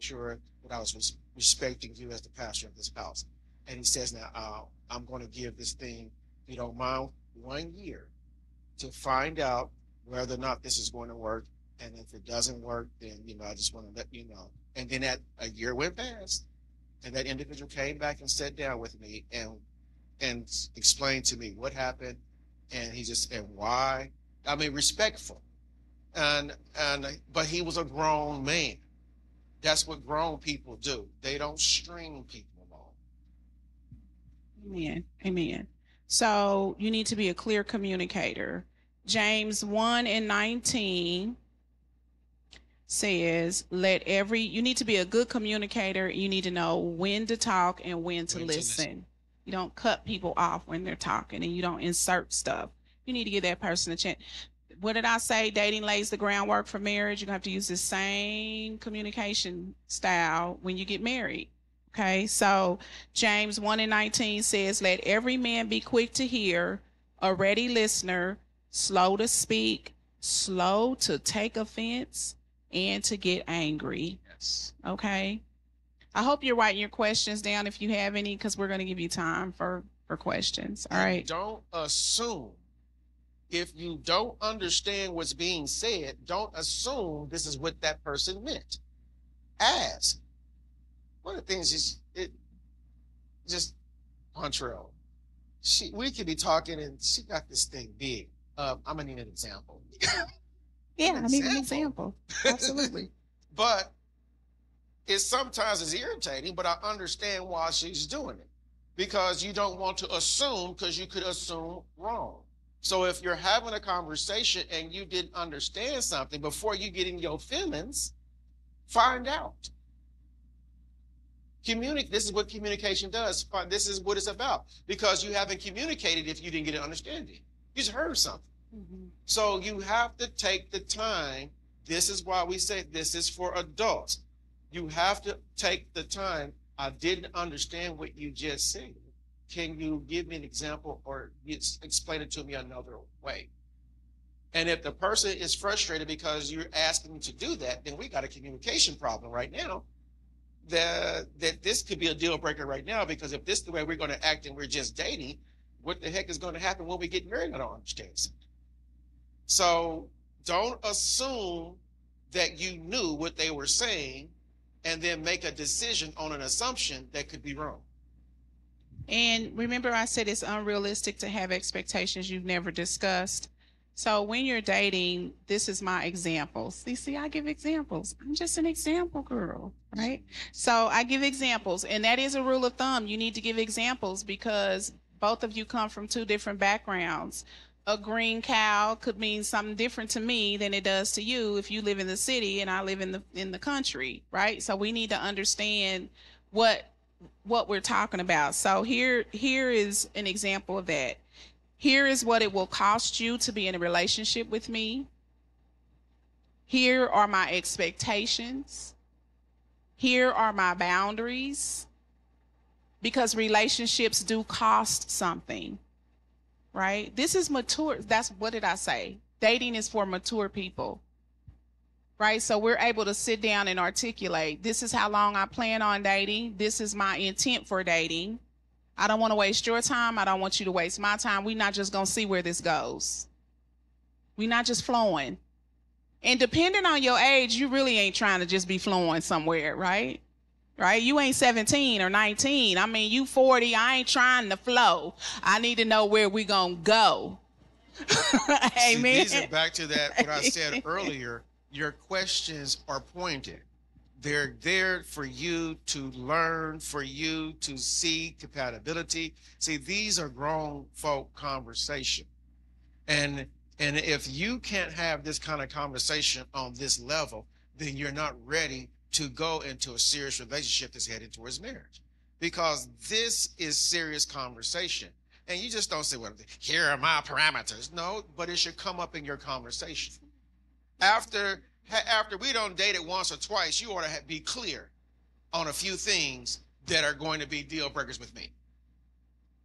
sure that I was res- respecting you as the pastor of this house." And he says, "Now uh, I'm going to give this thing." if you don't mind one year to find out whether or not this is going to work. And if it doesn't work, then, you know, I just want to let you know. And then that a year went past and that individual came back and sat down with me and, and explained to me what happened. And he just, and why, I mean, respectful. And, and, but he was a grown man. That's what grown people do. They don't string people along. Amen. Amen. So you need to be a clear communicator. James 1 and 19 says, let every, you need to be a good communicator. You need to know when to talk and when to, when listen. to listen. You don't cut people off when they're talking and you don't insert stuff. You need to give that person a chance. What did I say? Dating lays the groundwork for marriage. You're going to have to use the same communication style when you get married. Okay, so James 1 and 19 says, Let every man be quick to hear, a ready listener, slow to speak, slow to take offense, and to get angry. Yes. Okay. I hope you're writing your questions down if you have any, because we're going to give you time for for questions. All right. Don't assume if you don't understand what's being said, don't assume this is what that person meant. Ask one of the things is it just Montreal. She we could be talking and she got this thing big. Um, I'm gonna need an example. yeah, I need an example. Absolutely. but it sometimes is irritating, but I understand why she's doing it. Because you don't want to assume because you could assume wrong. So if you're having a conversation and you didn't understand something before you get in your feelings, find out communicate this is what communication does this is what it's about because you haven't communicated if you didn't get an understanding you just heard something mm-hmm. so you have to take the time this is why we say this is for adults you have to take the time i didn't understand what you just said can you give me an example or explain it to me another way and if the person is frustrated because you're asking to do that then we got a communication problem right now that that this could be a deal breaker right now because if this is the way we're going to act and we're just dating, what the heck is going to happen when we get married? I don't understand. So don't assume that you knew what they were saying and then make a decision on an assumption that could be wrong. And remember, I said it's unrealistic to have expectations you've never discussed. So when you're dating, this is my examples. You see, I give examples. I'm just an example girl, right? So I give examples, and that is a rule of thumb. You need to give examples because both of you come from two different backgrounds. A green cow could mean something different to me than it does to you if you live in the city and I live in the in the country, right? So we need to understand what what we're talking about. So here here is an example of that here is what it will cost you to be in a relationship with me. Here are my expectations. Here are my boundaries. Because relationships do cost something, right? This is mature. That's what did I say? Dating is for mature people. right? So we're able to sit down and articulate this is how long I plan on dating, this is my intent for dating. I don't want to waste your time. I don't want you to waste my time. We're not just going to see where this goes. We're not just flowing. And depending on your age, you really ain't trying to just be flowing somewhere, right? Right? You ain't 17 or 19. I mean, you 40. I ain't trying to flow. I need to know where we going to go. Amen. See, back to that what I said earlier. Your questions are pointed. They're there for you to learn, for you to see compatibility. See, these are grown folk conversation. And and if you can't have this kind of conversation on this level, then you're not ready to go into a serious relationship that's headed towards marriage. Because this is serious conversation. And you just don't say, well, here are my parameters. No, but it should come up in your conversation. After after we don't date it once or twice, you ought to be clear on a few things that are going to be deal breakers with me.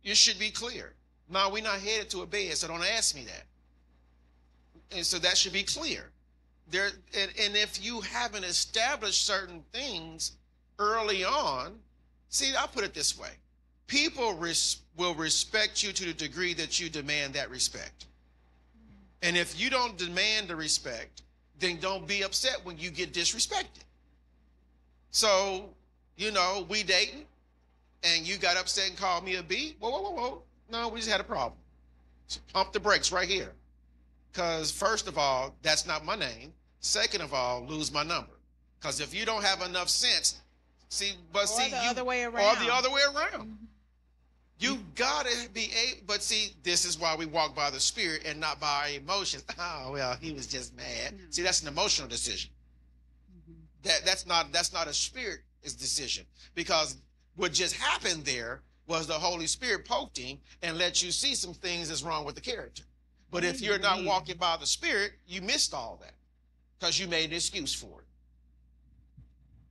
You should be clear. No, we're not headed to a bed, so don't ask me that. And so that should be clear. There, and, and if you haven't established certain things early on, see, I'll put it this way people res- will respect you to the degree that you demand that respect. And if you don't demand the respect, then don't be upset when you get disrespected. So, you know, we dating and you got upset and called me a B. Whoa, whoa, whoa, whoa. No, we just had a problem. So pump the brakes right here. Because, first of all, that's not my name. Second of all, lose my number. Because if you don't have enough sense, see, but or see, the you, other way around. or the other way around. Mm-hmm. You gotta be able, but see, this is why we walk by the spirit and not by our emotions. Oh well, he was just mad. No. See, that's an emotional decision. Mm-hmm. That that's not that's not a spirit decision because what just happened there was the Holy Spirit poked him and let you see some things that's wrong with the character. But if you're not walking by the Spirit, you missed all that because you made an excuse for it.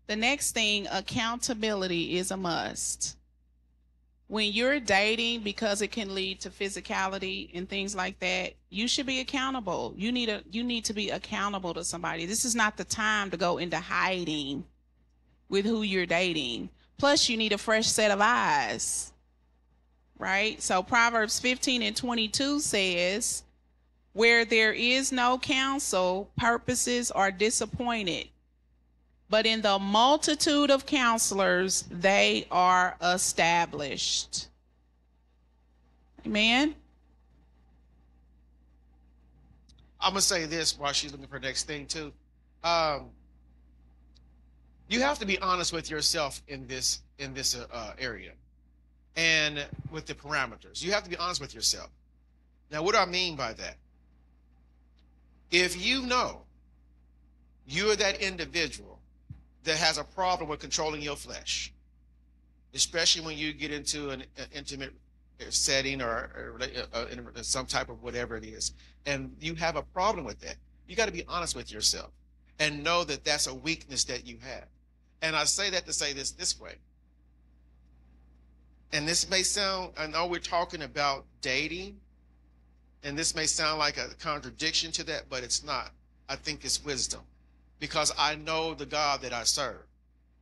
The next thing, accountability is a must. When you're dating, because it can lead to physicality and things like that, you should be accountable. You need a you need to be accountable to somebody. This is not the time to go into hiding with who you're dating. Plus, you need a fresh set of eyes. Right? So Proverbs 15 and 22 says, Where there is no counsel, purposes are disappointed but in the multitude of counselors they are established. Amen. I'm gonna say this while she's looking for the next thing too. Um, you have to be honest with yourself in this in this uh, uh, area, and with the parameters. You have to be honest with yourself. Now, what do I mean by that? If you know you're that individual that has a problem with controlling your flesh, especially when you get into an, an intimate setting or, or uh, uh, some type of whatever it is, and you have a problem with that, you got to be honest with yourself and know that that's a weakness that you have. And I say that to say this this way. And this may sound, I know we're talking about dating, and this may sound like a contradiction to that, but it's not. I think it's wisdom because I know the God that I serve.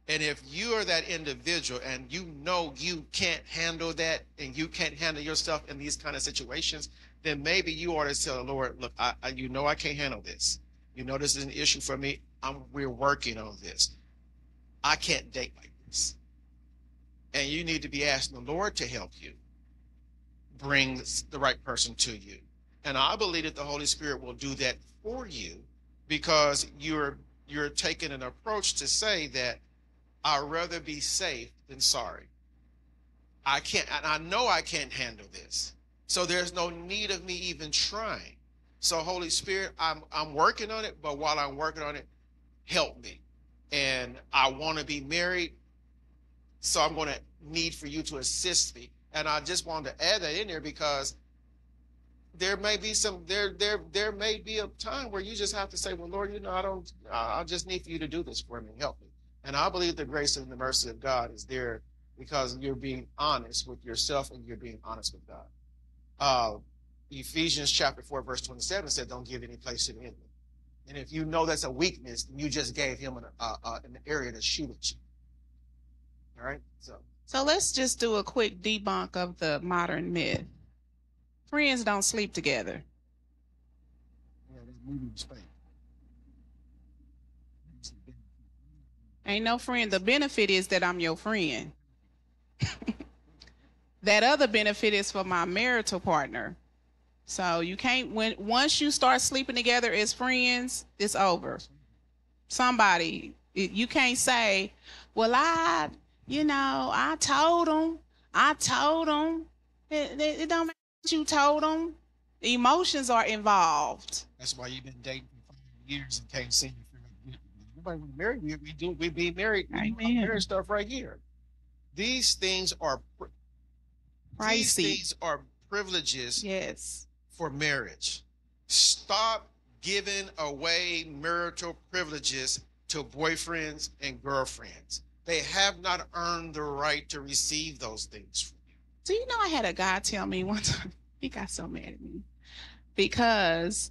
And if you are that individual and you know you can't handle that and you can't handle yourself in these kind of situations, then maybe you ought to tell the Lord, look, I, I, you know I can't handle this. You know this is an issue for me. I'm, we're working on this. I can't date like this. And you need to be asking the Lord to help you bring the right person to you. And I believe that the Holy Spirit will do that for you because you're you're taking an approach to say that I'd rather be safe than sorry. I can't, and I know I can't handle this. So there's no need of me even trying. So Holy Spirit, I'm I'm working on it, but while I'm working on it, help me. And I want to be married, so I'm going to need for you to assist me. And I just wanted to add that in there because there may be some there there there may be a time where you just have to say, well, Lord, you know, I don't, I just need for you to do this for me, help me. And I believe the grace and the mercy of God is there because you're being honest with yourself and you're being honest with God. Uh, Ephesians chapter 4, verse 27 said, Don't give any place to the enemy. And if you know that's a weakness, then you just gave him an, uh, uh, an area to shoot at you. All right. So So let's just do a quick debunk of the modern myth. Friends don't sleep together. Yeah, that movie was fake. Ain't no friend. The benefit is that I'm your friend. that other benefit is for my marital partner. So you can't when once you start sleeping together as friends, it's over. Somebody you can't say, "Well, I, you know, I told him, I told him." It, it, it don't you told them, Emotions are involved. That's why you've been dating for years and can't figure out. Nobody to marry you. We do. We be married. We do our Amen. Marriage stuff right here. these things are pri- these things are privileges Yes. for marriage. Stop giving away marital privileges to boyfriends and girlfriends. They have not earned the right to receive those things from you. Do you know I had a guy tell me one time, he got so mad at me because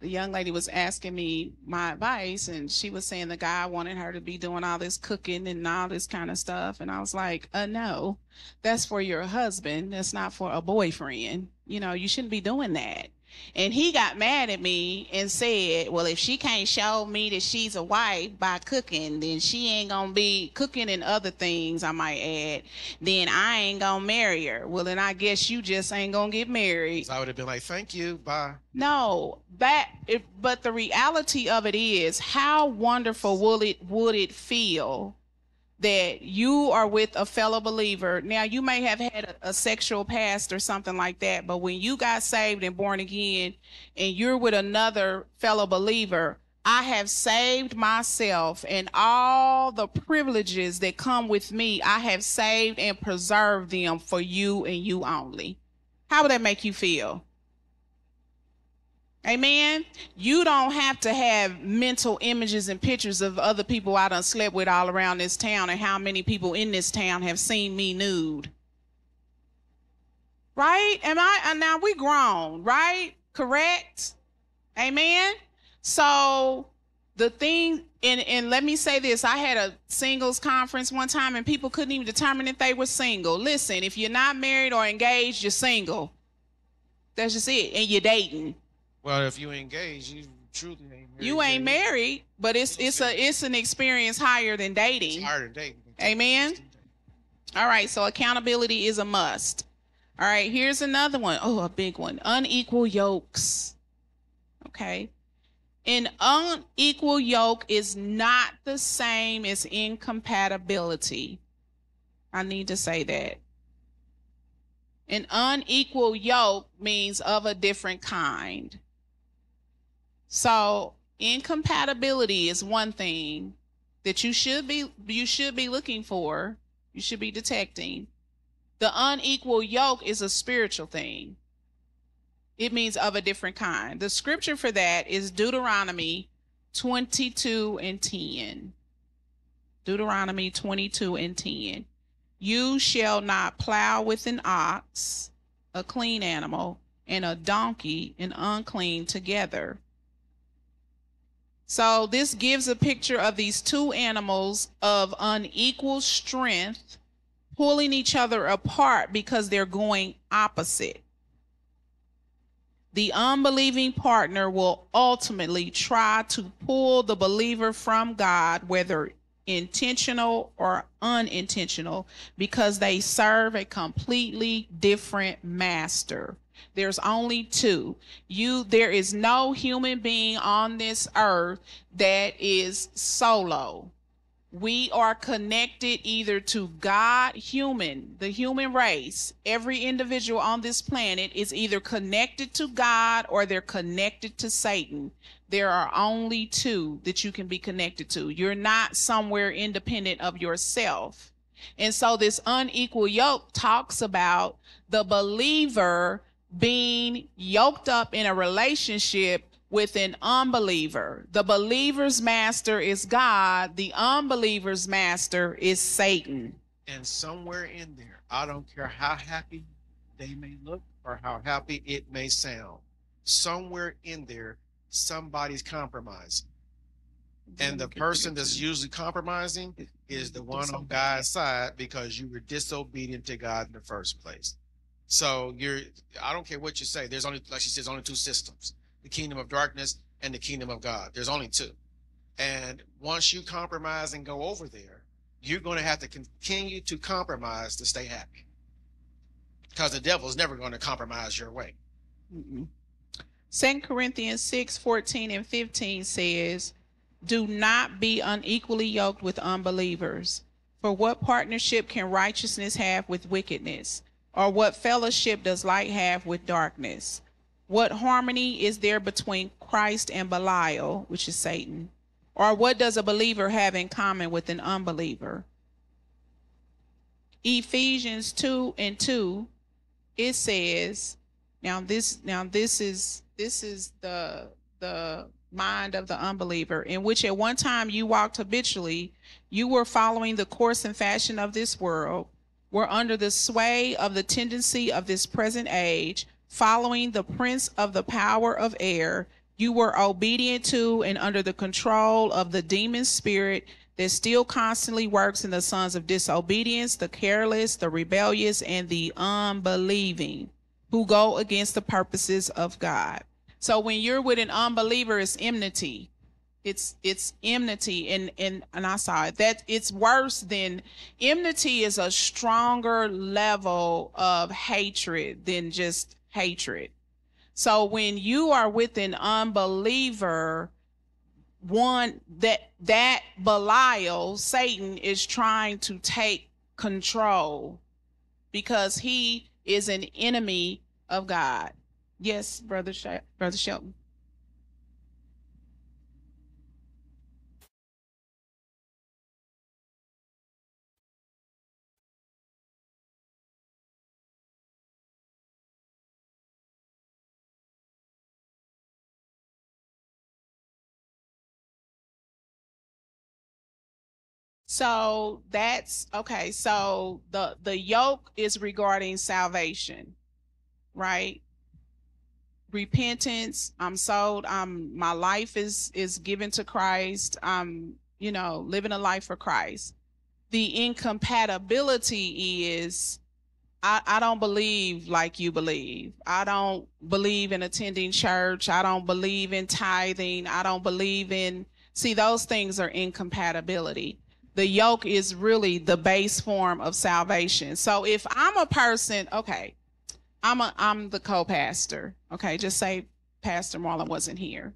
the young lady was asking me my advice and she was saying the guy wanted her to be doing all this cooking and all this kind of stuff. And I was like, uh, no, that's for your husband. That's not for a boyfriend. You know, you shouldn't be doing that. And he got mad at me and said, Well, if she can't show me that she's a wife by cooking, then she ain't gonna be cooking and other things, I might add, then I ain't gonna marry her. Well, then I guess you just ain't gonna get married. So I would have been like, "Thank you, bye." No, that it, but the reality of it is how wonderful will it would it feel that you are with a fellow believer. Now you may have had a, a sexual past or something like that, but when you got saved and born again and you're with another fellow believer, I have saved myself and all the privileges that come with me, I have saved and preserved them for you and you only. How would that make you feel? Amen. You don't have to have mental images and pictures of other people I done slept with all around this town and how many people in this town have seen me nude. Right? Am I and now we grown, right? Correct? Amen. So the thing and and let me say this, I had a singles conference one time and people couldn't even determine if they were single. Listen, if you're not married or engaged, you're single. That's just it. And you're dating. Well, if you engage, you truly ain't married. You ain't married, but it's it's a it's an experience higher than It's dating. higher than dating. Amen. All right, so accountability is a must. All right, here's another one. Oh, a big one. Unequal yokes. Okay. An unequal yoke is not the same as incompatibility. I need to say that. An unequal yoke means of a different kind. So, incompatibility is one thing that you should be you should be looking for, you should be detecting. The unequal yoke is a spiritual thing. It means of a different kind. The scripture for that is Deuteronomy 22 and 10. Deuteronomy 22 and 10. You shall not plow with an ox, a clean animal, and a donkey, an unclean together. So this gives a picture of these two animals of unequal strength pulling each other apart because they're going opposite. The unbelieving partner will ultimately try to pull the believer from God, whether intentional or unintentional, because they serve a completely different master. There's only two. You there is no human being on this earth that is solo. We are connected either to God, human, the human race. Every individual on this planet is either connected to God or they're connected to Satan. There are only two that you can be connected to. You're not somewhere independent of yourself. And so this unequal yoke talks about the believer being yoked up in a relationship with an unbeliever. The believer's master is God, the unbeliever's master is Satan. And somewhere in there, I don't care how happy they may look or how happy it may sound, somewhere in there, somebody's compromising. And the person that's usually compromising is the one on God's side because you were disobedient to God in the first place. So you're I don't care what you say. There's only like she says, only two systems. The kingdom of darkness and the kingdom of God. There's only two. And once you compromise and go over there, you're going to have to continue to compromise to stay happy. Because the devil is never going to compromise your way. Second Corinthians 6 14 and 15 says, Do not be unequally yoked with unbelievers. For what partnership can righteousness have with wickedness? Or what fellowship does light have with darkness? What harmony is there between Christ and Belial, which is Satan? Or what does a believer have in common with an unbeliever? Ephesians 2 and 2, it says, now this now this is this is the the mind of the unbeliever, in which at one time you walked habitually, you were following the course and fashion of this world, were under the sway of the tendency of this present age, following the prince of the power of air, you were obedient to and under the control of the demon spirit that still constantly works in the sons of disobedience, the careless, the rebellious, and the unbelieving who go against the purposes of God. So when you're with an unbeliever, it's enmity. It's it's enmity and and and I saw it. That it's worse than enmity is a stronger level of hatred than just hatred. So when you are with an unbeliever, one that that Belial, Satan is trying to take control because he is an enemy of God. Yes, brother Sh- brother Shelton. So that's okay. So the the yoke is regarding salvation, right? Repentance. I'm sold. I'm my life is is given to Christ. I'm you know living a life for Christ. The incompatibility is I, I don't believe like you believe. I don't believe in attending church. I don't believe in tithing. I don't believe in see those things are incompatibility the yoke is really the base form of salvation. So if I'm a person, okay, I'm a I'm the co-pastor. Okay, just say Pastor Marlon wasn't here.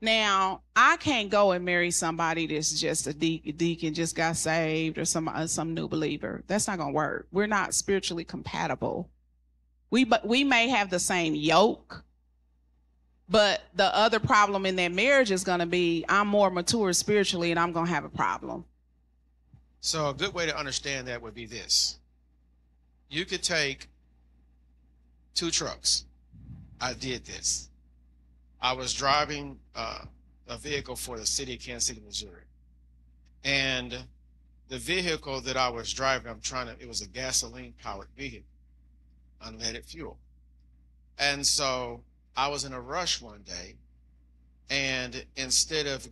Now I can't go and marry somebody that's just a deacon, just got saved, or some uh, some new believer. That's not gonna work. We're not spiritually compatible. We but we may have the same yoke, but the other problem in that marriage is gonna be I'm more mature spiritually, and I'm gonna have a problem. So a good way to understand that would be this. You could take two trucks. I did this. I was driving uh, a vehicle for the city of Kansas City, Missouri. And the vehicle that I was driving, I'm trying to, it was a gasoline powered vehicle, unleaded fuel. And so I was in a rush one day. And instead of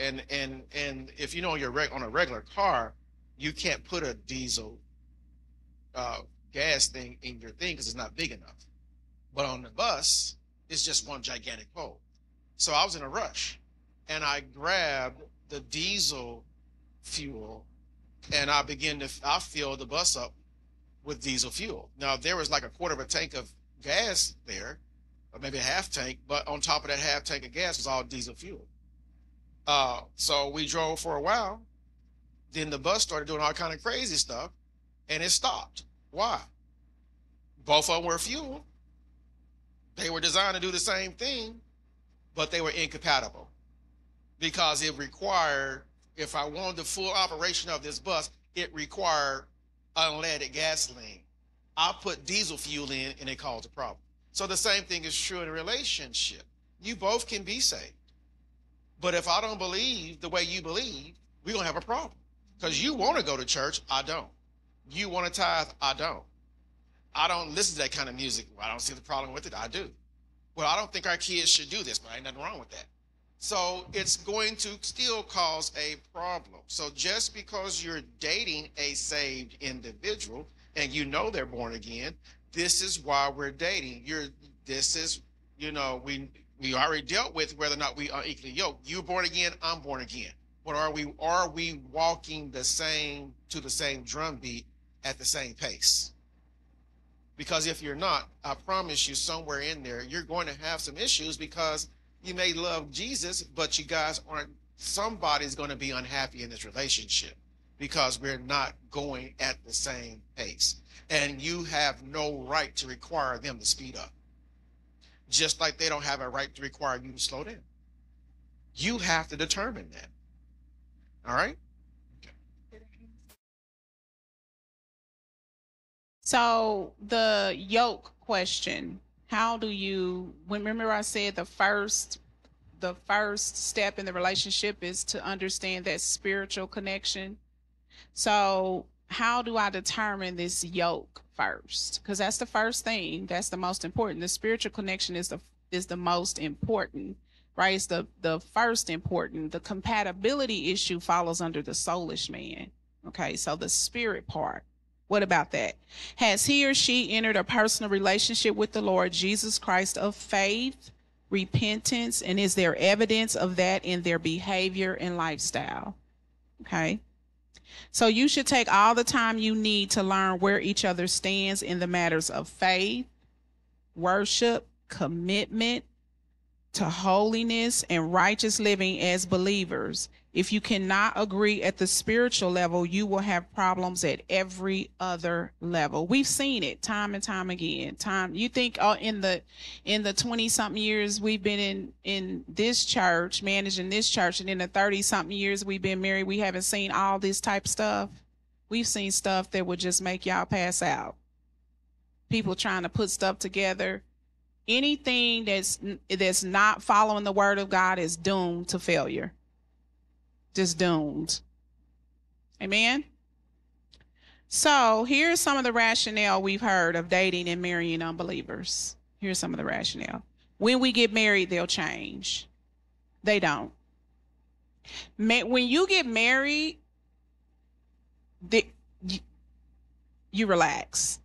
and and and if you know you're reg- on a regular car, you can't put a diesel uh, gas thing in your thing because it's not big enough. But on the bus, it's just one gigantic pole. So I was in a rush, and I grabbed the diesel fuel, and I began to I filled the bus up with diesel fuel. Now there was like a quarter of a tank of gas there, or maybe a half tank, but on top of that half tank of gas was all diesel fuel. Uh, so we drove for a while. Then the bus started doing all kind of crazy stuff, and it stopped. Why? Both of them were fuel. They were designed to do the same thing, but they were incompatible because it required, if I wanted the full operation of this bus, it required unleaded gasoline. I put diesel fuel in and it caused a problem. So the same thing is true in a relationship. You both can be saved. But if I don't believe the way you believe, we're going to have a problem. Because you want to go to church, I don't. You want to tithe, I don't. I don't listen to that kind of music. I don't see the problem with it. I do. Well, I don't think our kids should do this, but ain't nothing wrong with that. So it's going to still cause a problem. So just because you're dating a saved individual and you know they're born again, this is why we're dating. You're this is, you know, we we already dealt with whether or not we are equally yoked. You born again, I'm born again. But are we are we walking the same to the same drum beat at the same pace? Because if you're not, I promise you somewhere in there, you're going to have some issues because you may love Jesus, but you guys aren't somebody's going to be unhappy in this relationship because we're not going at the same pace. And you have no right to require them to speed up. Just like they don't have a right to require you to slow down. You have to determine that. All right? So the yoke question, how do you remember I said the first the first step in the relationship is to understand that spiritual connection. So how do I determine this yoke first? Because that's the first thing. That's the most important. The spiritual connection is the is the most important, right? It's the the first important. The compatibility issue follows under the soulish man. Okay, so the spirit part. What about that? Has he or she entered a personal relationship with the Lord Jesus Christ of faith, repentance, and is there evidence of that in their behavior and lifestyle? Okay. So you should take all the time you need to learn where each other stands in the matters of faith, worship, commitment to holiness and righteous living as believers. If you cannot agree at the spiritual level, you will have problems at every other level. We've seen it time and time again. Time you think uh, in the in the 20 something years we've been in in this church, managing this church and in the 30 something years we've been married, we haven't seen all this type stuff. We've seen stuff that would just make y'all pass out. People trying to put stuff together. Anything that's that's not following the word of God is doomed to failure just doomed. Amen. So here's some of the rationale we've heard of dating and marrying unbelievers. Here's some of the rationale. When we get married, they'll change. They don't. When you get married, you relax.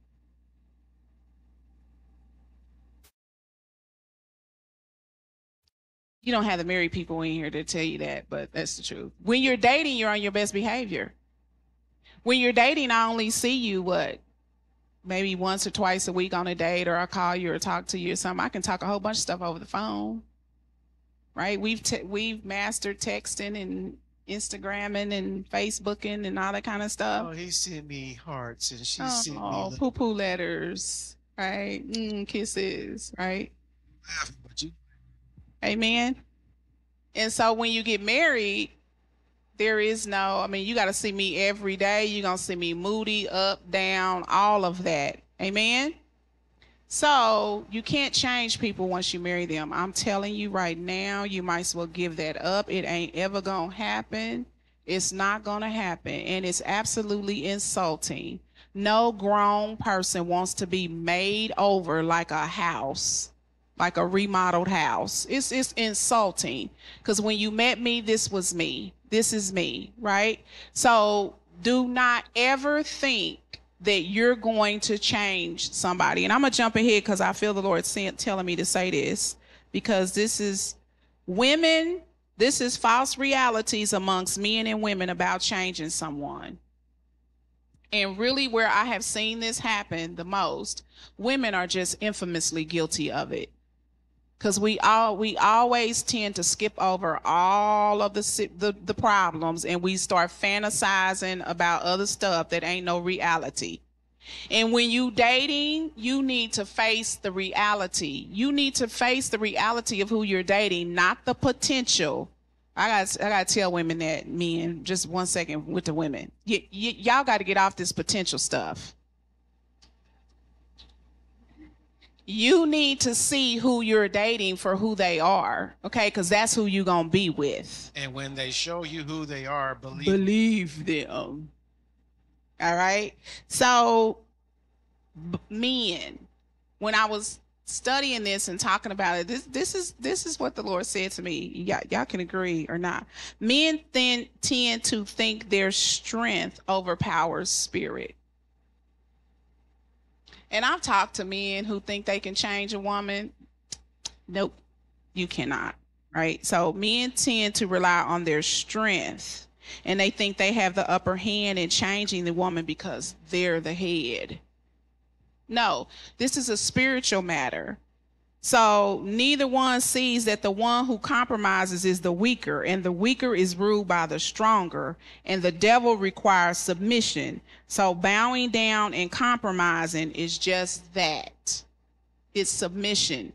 You don't have the married people in here to tell you that, but that's the truth. When you're dating, you're on your best behavior. When you're dating, I only see you what maybe once or twice a week on a date, or I call you or talk to you or something. I can talk a whole bunch of stuff over the phone. Right? We've te- we've mastered texting and Instagramming and Facebooking and all that kind of stuff. Oh, he sent me hearts and she oh, sent oh, me poo poo letters, right? Mm, kisses, right? Amen. And so when you get married, there is no, I mean, you got to see me every day. You're going to see me moody, up, down, all of that. Amen. So you can't change people once you marry them. I'm telling you right now, you might as well give that up. It ain't ever going to happen. It's not going to happen. And it's absolutely insulting. No grown person wants to be made over like a house like a remodeled house. It's it's insulting because when you met me, this was me. This is me, right? So do not ever think that you're going to change somebody. And I'm gonna jump ahead because I feel the Lord telling me to say this because this is women. This is false realities amongst men and women about changing someone. And really, where I have seen this happen the most, women are just infamously guilty of it because we all we always tend to skip over all of the, the the problems and we start fantasizing about other stuff that ain't no reality. And when you dating you need to face the reality. You need to face the reality of who you're dating not the potential. I got i got to tell women that men just one second with the women. Y- y- y'all got to get off this potential stuff you need to see who you're dating for who they are, okay? Because that's who you're gonna be with. And when they show you who they are, believe. Believe them. All right. So, b- men, when I was studying this and talking about it, this this is this is what the Lord said to me. Y'all, y'all can agree or not. Men then tend to think their strength overpowers spirit. And I've talked to men who think they can change a woman. Nope, you cannot. Right. So men tend to rely on their strength and they think they have the upper hand in changing the woman because they're the head. No, this is a spiritual matter. So neither one sees that the one who compromises is the weaker, and the weaker is ruled by the stronger, and the devil requires submission. So bowing down and compromising is just that it's submission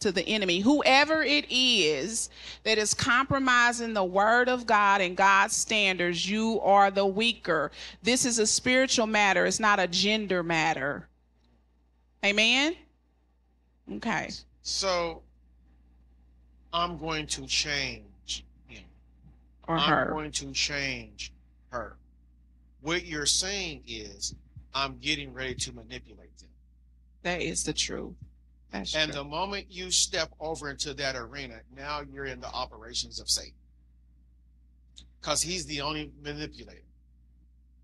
to the enemy. Whoever it is that is compromising the word of God and God's standards, you are the weaker. This is a spiritual matter, it's not a gender matter. Amen? Okay. So I'm going to change him. Or I'm her. going to change her. What you're saying is, I'm getting ready to manipulate them. That is the truth. That's And true. the moment you step over into that arena, now you're in the operations of Satan. Because he's the only manipulator.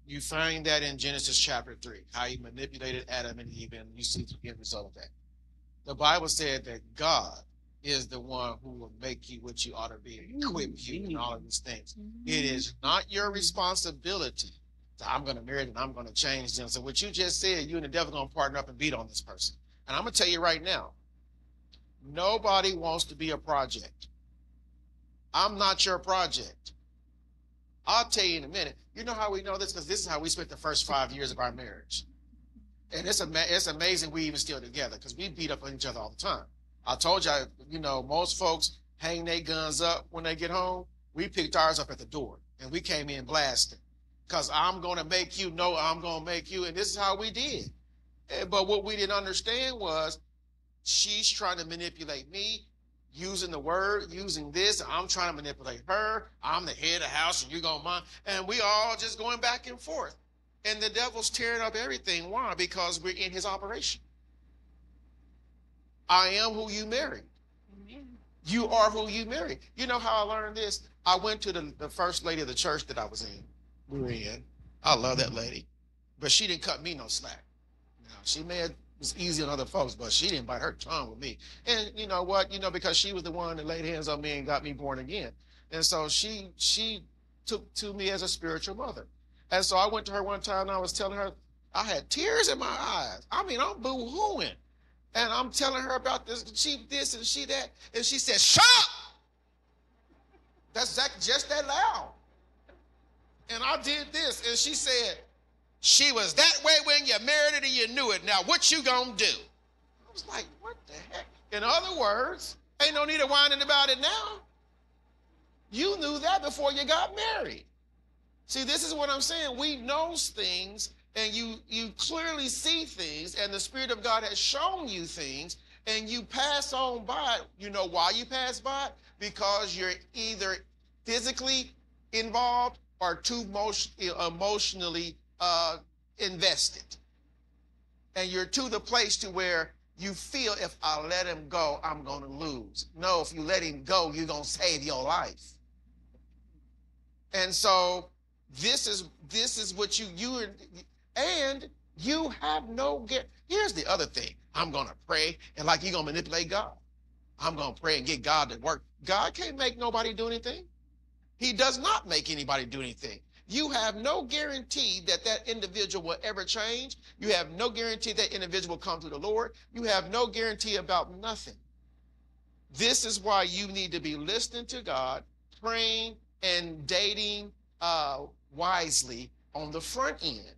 You find that in Genesis chapter 3, how he manipulated Adam and Eve, and you see the end result of that. The Bible said that God is the one who will make you what you ought to be, and equip you, and all of these things. It mm-hmm. is not your responsibility. that I'm going to marry them and I'm going to change them. So what you just said, you and the devil going to partner up and beat on this person. And I'm going to tell you right now, nobody wants to be a project. I'm not your project. I'll tell you in a minute. You know how we know this? Because this is how we spent the first five years of our marriage. And it's, ama- it's amazing we even still together because we beat up on each other all the time. I told you, you know, most folks hang their guns up when they get home. We picked ours up at the door and we came in blasting because I'm going to make you know I'm going to make you. And this is how we did. But what we didn't understand was she's trying to manipulate me using the word, using this. I'm trying to manipulate her. I'm the head of the house and you're going to mind. And we all just going back and forth. And the devil's tearing up everything. Why? Because we're in his operation. I am who you married. Amen. You are who you married. You know how I learned this? I went to the, the first lady of the church that I was in. We were in. I love that lady. But she didn't cut me no slack. Now, she may have was easy on other folks, but she didn't bite her tongue with me. And you know what? You know, because she was the one that laid hands on me and got me born again. And so she she took to me as a spiritual mother. And so I went to her one time and I was telling her I had tears in my eyes. I mean, I'm boo-hooing. And I'm telling her about this, she this and she that. And she said, Shut up! That's exactly just that loud. And I did this. And she said, She was that way when you married her and you knew it. Now what you gonna do? I was like, what the heck? In other words, ain't no need of whining about it now. You knew that before you got married. See, this is what I'm saying. We know things and you you clearly see things and the spirit of god has shown you things and you pass on by. You know why you pass by? Because you're either physically involved or too emotionally uh, invested. And you're to the place to where you feel if i let him go i'm going to lose. No if you let him go you're going to save your life. And so this is this is what you you are and you have no get here's the other thing. I'm gonna pray and like you're gonna manipulate god. I'm gonna pray and get god to work. God can't make nobody do anything. He does not make anybody do anything. You have no guarantee that that individual will ever change. You have no guarantee that individual will come to the lord. You have no guarantee about nothing. This is why you need to be listening to god praying and dating uh, wisely on the front end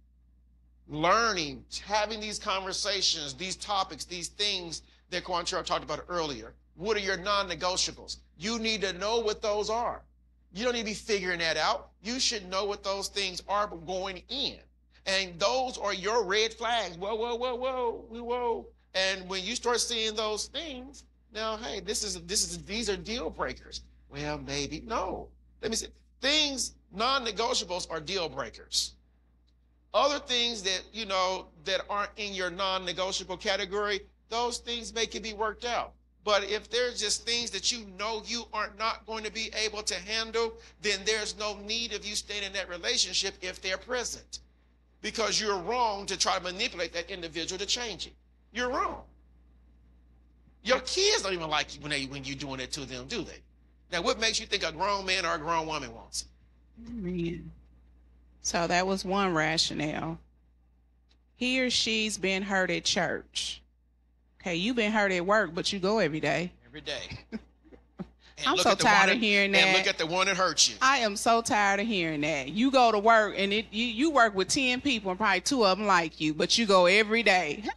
learning, having these conversations, these topics, these things that Quantrell talked about earlier. What are your non-negotiables? You need to know what those are. You don't need to be figuring that out. You should know what those things are going in. And those are your red flags. Whoa, whoa, whoa, whoa, whoa, whoa. And when you start seeing those things, now, hey, this is this is these are deal breakers. Well, maybe no. Let me see. Things non-negotiables are deal breakers other things that you know that aren't in your non-negotiable category those things may can be worked out. But if there's just things that you know you are not going to be able to handle, then there's no need of you staying in that relationship if they're present. Because you're wrong to try to manipulate that individual to change it. You're wrong. Your kids don't even like you when they when you're doing it to them, do they? Now, what makes you think a grown man or a grown woman wants it? Amen. So that was one rationale. He or she's been hurt at church. Okay, you've been hurt at work, but you go every day. Every day. And I'm so tired one of that- hearing And that. look at the one that hurts you. I am so tired of hearing that. You go to work and it you, you work with 10 people and probably two of them like you, but you go every day.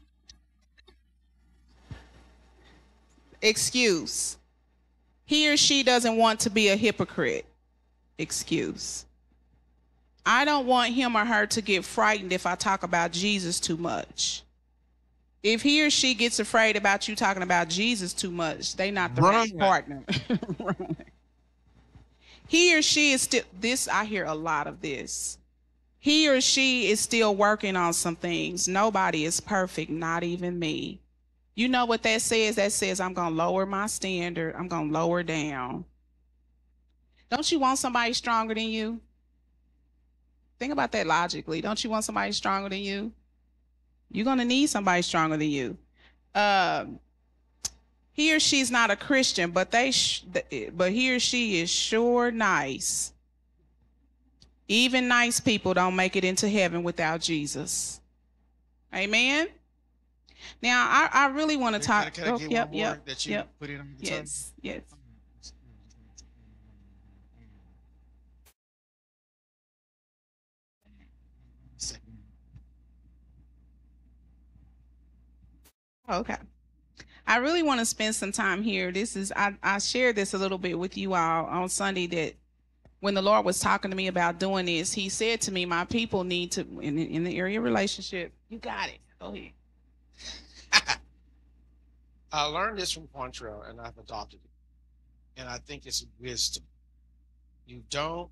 Excuse. He or she doesn't want to be a hypocrite. Excuse. I don't want him or her to get frightened if I talk about Jesus too much. If he or she gets afraid about you talking about Jesus too much, they not the right partner. Run. He or she is still this I hear a lot of this. He or she is still working on some things. Nobody is perfect, not even me. You know what that says? That says I'm going to lower my standard. I'm going to lower down. Don't you want somebody stronger than you? Think about that logically. Don't you want somebody stronger than you? You're going to need somebody stronger than you. Um, he or she's not a Christian, but they, sh- but he or she is sure nice. Even nice people don't make it into heaven without Jesus. Amen. Now, I, I really want to Can I- talk. Can I oh, yep, yep, that you yep. put in on the time? Yes, yes. Okay. I really want to spend some time here. This is I, I shared this a little bit with you all on Sunday that when the Lord was talking to me about doing this, he said to me, My people need to in, in the area of relationship. You got it. Go ahead. I learned this from Quantrell and I've adopted it. And I think it's wisdom. You don't,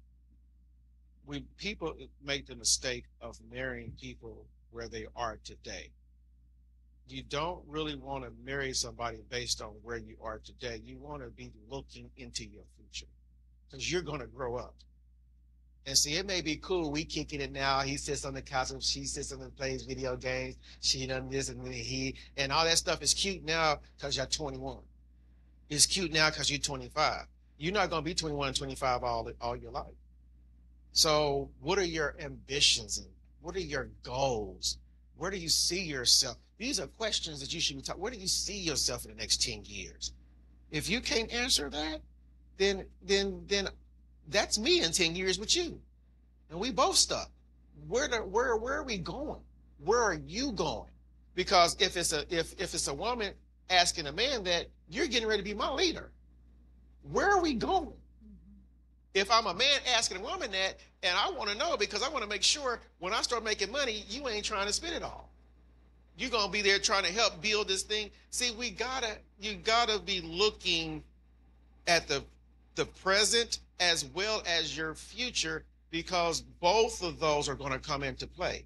when people make the mistake of marrying people where they are today, you don't really want to marry somebody based on where you are today. You want to be looking into your future because you're going to grow up. And see, it may be cool. We kicking it now. He sits on the couch and she sits on and plays video games. She done this and he and all that stuff is cute now because you're 21. It's cute now because you're 25. You're not going to be 21 and 25 all all your life. So, what are your ambitions and what are your goals? Where do you see yourself? These are questions that you should be talking. Where do you see yourself in the next 10 years? If you can't answer that, then then then that's me in 10 years with you. And we both stuck. Where the, where where are we going? Where are you going? Because if it's a if if it's a woman asking a man that, you're getting ready to be my leader. Where are we going? Mm-hmm. If I'm a man asking a woman that, and I want to know because I want to make sure when I start making money, you ain't trying to spend it all. You're gonna be there trying to help build this thing. See, we gotta, you gotta be looking at the the present as well as your future because both of those are going to come into play.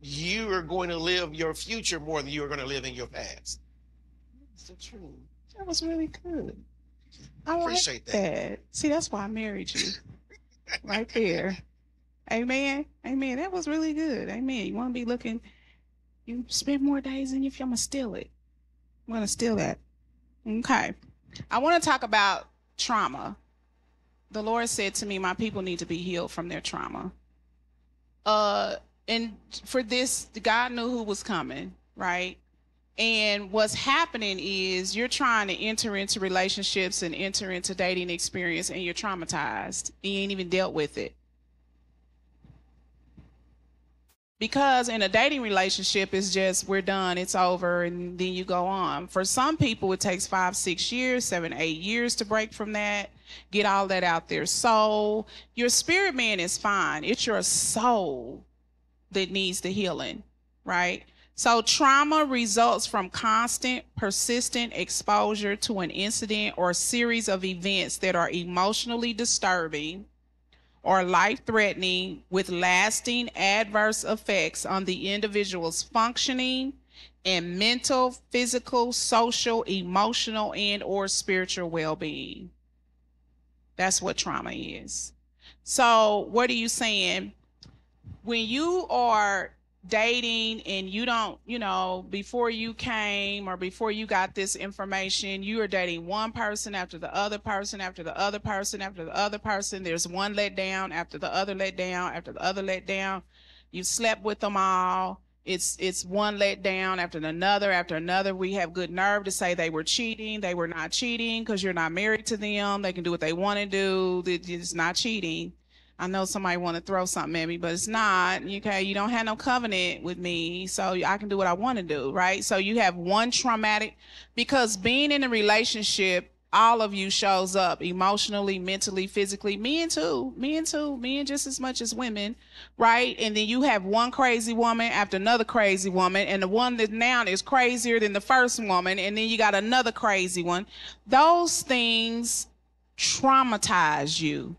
You are going to live your future more than you are going to live in your past. That's the truth. That was really good. I Appreciate like that. that. See, that's why I married you. right there. Amen. Amen. That was really good. Amen. You want to be looking, you spend more days in your I'm going to steal it. I'm to steal that. Okay. I want to talk about trauma. The Lord said to me, My people need to be healed from their trauma. Uh, and for this, God knew who was coming, right? And what's happening is you're trying to enter into relationships and enter into dating experience and you're traumatized. And you ain't even dealt with it. Because in a dating relationship, it's just we're done, it's over, and then you go on. For some people, it takes five, six years, seven, eight years to break from that, get all that out there. So your spirit man is fine. It's your soul that needs the healing, right? So, trauma results from constant, persistent exposure to an incident or series of events that are emotionally disturbing or life threatening with lasting adverse effects on the individual's functioning, and mental, physical, social, emotional, and or spiritual well-being. That's what trauma is. So, what are you saying? When you are dating and you don't, you know, before you came or before you got this information, you are dating one person after the other person after the other person after the other person. There's one let down after the other let down after the other let down. You slept with them all. It's it's one let down after another after another. We have good nerve to say they were cheating. They were not cheating because you're not married to them. They can do what they want to do. It's not cheating I know somebody want to throw something at me, but it's not. Okay, you don't have no covenant with me, so I can do what I want to do, right? So you have one traumatic because being in a relationship, all of you shows up emotionally, mentally, physically. Men too, men too, men just as much as women, right? And then you have one crazy woman after another crazy woman, and the one that now is crazier than the first woman, and then you got another crazy one. Those things traumatize you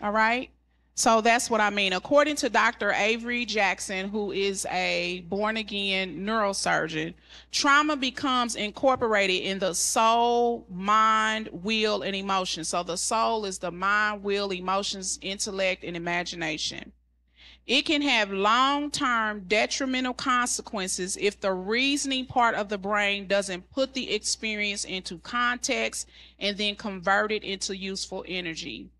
all right. So that's what I mean. According to Dr. Avery Jackson, who is a born again neurosurgeon, trauma becomes incorporated in the soul, mind, will, and emotion. So the soul is the mind, will, emotions, intellect, and imagination. It can have long term detrimental consequences if the reasoning part of the brain doesn't put the experience into context and then convert it into useful energy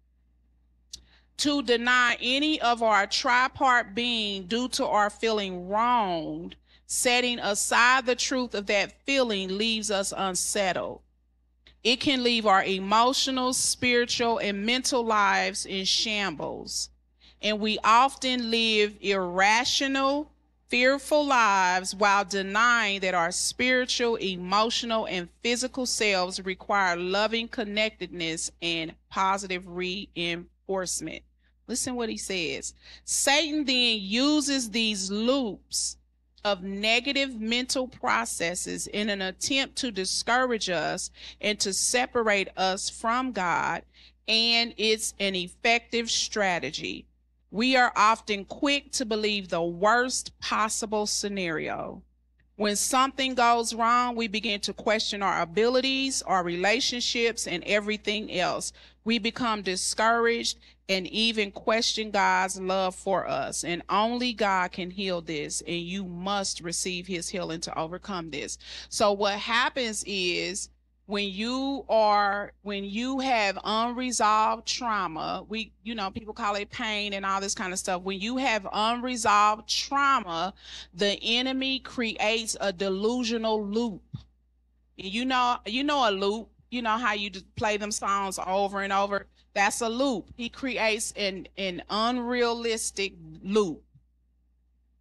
to deny any of our tripart being due to our feeling wronged, setting aside the truth of that feeling leaves us unsettled. It can leave our emotional, spiritual, and mental lives in shambles. And we often live irrational, fearful lives while denying that our spiritual, emotional, and physical selves require loving connectedness and positive reinforcement. Listen what he says. Satan then uses these loops of negative mental processes in an attempt to discourage us and to separate us from God, and it's an effective strategy. We are often quick to believe the worst possible scenario. When something goes wrong, we begin to question our abilities, our relationships, and everything else. We become discouraged and even question God's love for us. And only God can heal this, and you must receive his healing to overcome this. So, what happens is when you are when you have unresolved trauma we you know people call it pain and all this kind of stuff when you have unresolved trauma the enemy creates a delusional loop you know you know a loop you know how you just play them songs over and over that's a loop. He creates an, an unrealistic loop.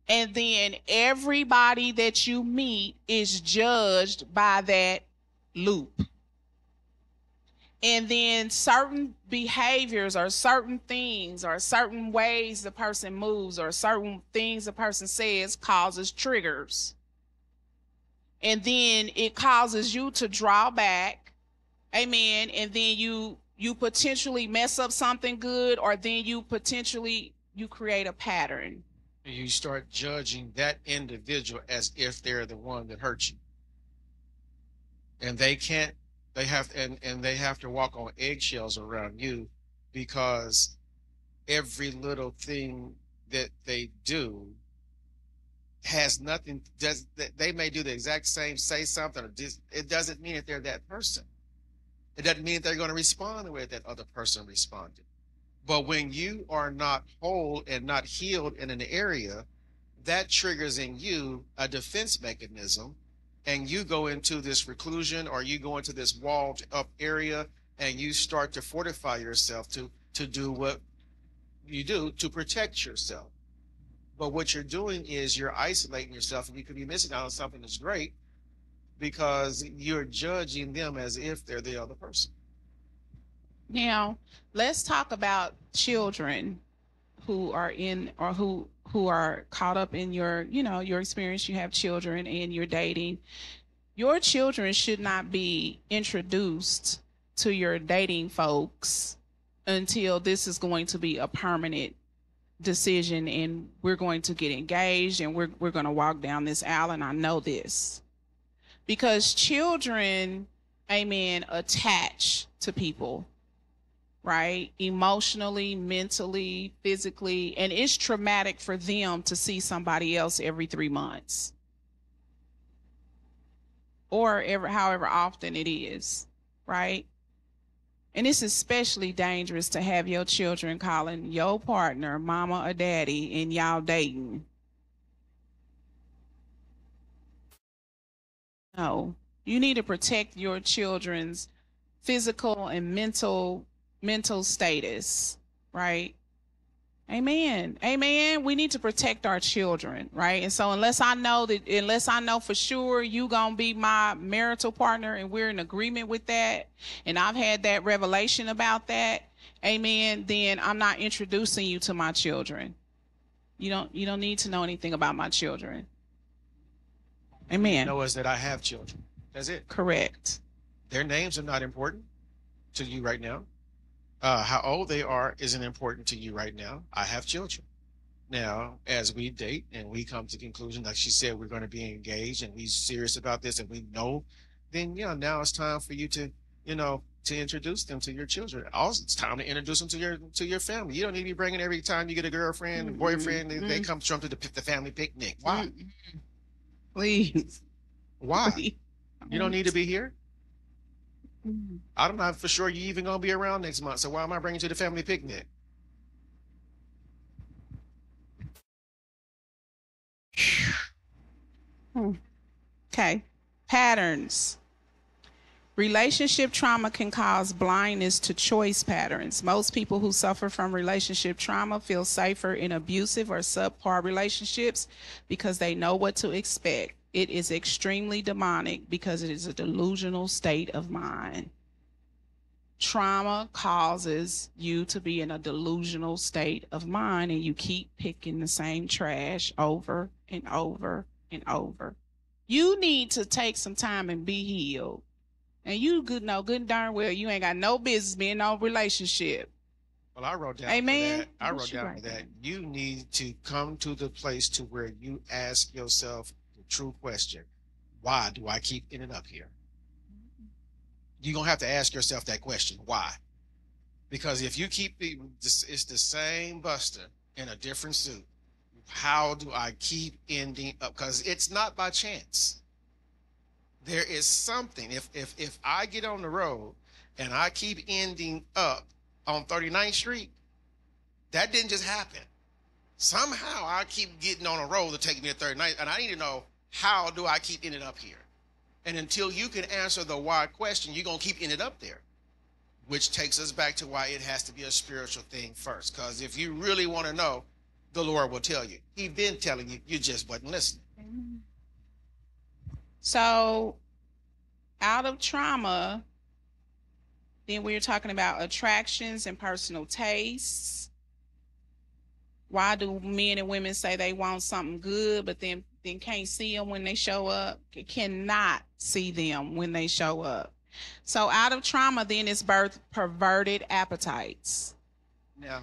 And then everybody that you meet is judged by that loop. And then certain behaviors or certain things or certain ways the person moves or certain things the person says causes triggers. And then it causes you to draw back. Amen. And then you you potentially mess up something good or then you potentially you create a pattern. You start judging that individual as if they're the one that hurt you. And they can't they have and and they have to walk on eggshells around you because every little thing that they do has nothing does they may do the exact same say something or it doesn't mean that they're that person it doesn't mean they're going to respond the way that other person responded. But when you are not whole and not healed in an area, that triggers in you a defense mechanism and you go into this reclusion or you go into this walled up area and you start to fortify yourself to to do what you do to protect yourself. But what you're doing is you're isolating yourself and you could be missing out on something that's great because you're judging them as if they're the other person. Now, let's talk about children who are in or who who are caught up in your, you know, your experience. You have children and you're dating. Your children should not be introduced to your dating folks until this is going to be a permanent decision and we're going to get engaged and we're we're going to walk down this aisle and I know this. Because children, amen, attach to people, right? Emotionally, mentally, physically, and it's traumatic for them to see somebody else every 3 months. Or ever however often it is, right? And it's especially dangerous to have your children calling your partner mama or daddy and y'all dating. No, you need to protect your children's physical and mental mental status, right? Amen. Amen. We need to protect our children, right? And so unless I know that unless I know for sure you going to be my marital partner and we're in agreement with that and I've had that revelation about that, amen, then I'm not introducing you to my children. You don't you don't need to know anything about my children. Amen. Know is that I have children. That's it. Correct. Their names are not important to you right now. Uh, how old they are isn't important to you right now. I have children. Now, as we date and we come to conclusion, like she said, we're going to be engaged and we're serious about this and we know, then yeah, now it's time for you to, you know, to introduce them to your children. Also, it's time to introduce them to your to your family. You don't need to be bringing every time you get a girlfriend, Mm-mm, boyfriend, they, they come from to the, the family picnic. Why? Mm-mm. Please. Why? Please. You don't need to be here. Mm. I'm not know for sure you even gonna be around next month. So why am I bringing you to the family picnic? Okay. Patterns. Relationship trauma can cause blindness to choice patterns. Most people who suffer from relationship trauma feel safer in abusive or subpar relationships because they know what to expect. It is extremely demonic because it is a delusional state of mind. Trauma causes you to be in a delusional state of mind and you keep picking the same trash over and over and over. You need to take some time and be healed. And you good know good and darn well you ain't got no business being no relationship. Well, I wrote down Amen. for that. I wrote down for that. You need to come to the place to where you ask yourself the true question: Why do I keep ending up here? You're gonna have to ask yourself that question: Why? Because if you keep the, it's the same Buster in a different suit. How do I keep ending up? Because it's not by chance. There is something. If if if I get on the road and I keep ending up on 39th Street, that didn't just happen. Somehow I keep getting on a road to take me to 39th, and I need to know how do I keep ending up here? And until you can answer the why question, you're gonna keep ending up there. Which takes us back to why it has to be a spiritual thing first. Because if you really want to know, the Lord will tell you. He's been telling you, you just wasn't listening. So, out of trauma, then we're talking about attractions and personal tastes. Why do men and women say they want something good, but then then can't see them when they show up? Cannot see them when they show up. So, out of trauma, then it's birth perverted appetites. Now,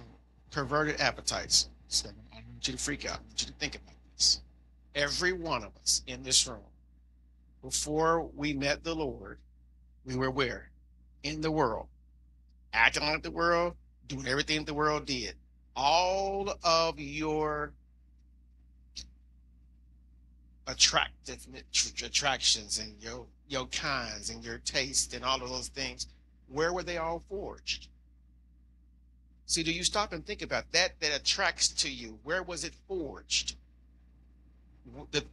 perverted appetites. So I want you to freak out. I want you to think about this. Every one of us in this room, before we met the Lord, we were where? In the world. Acting like the world, doing everything the world did. All of your attractive attractions and your your kinds and your taste and all of those things, where were they all forged? See, do you stop and think about that that attracts to you? Where was it forged? The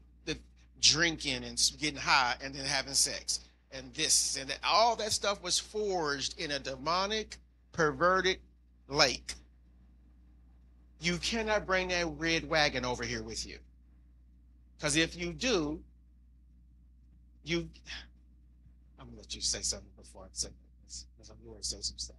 drinking and getting high and then having sex and this and that. All that stuff was forged in a demonic, perverted lake. You cannot bring that red wagon over here with you. Because if you do, you I'm gonna let you say something before I say this. Because I'm going to say some stuff.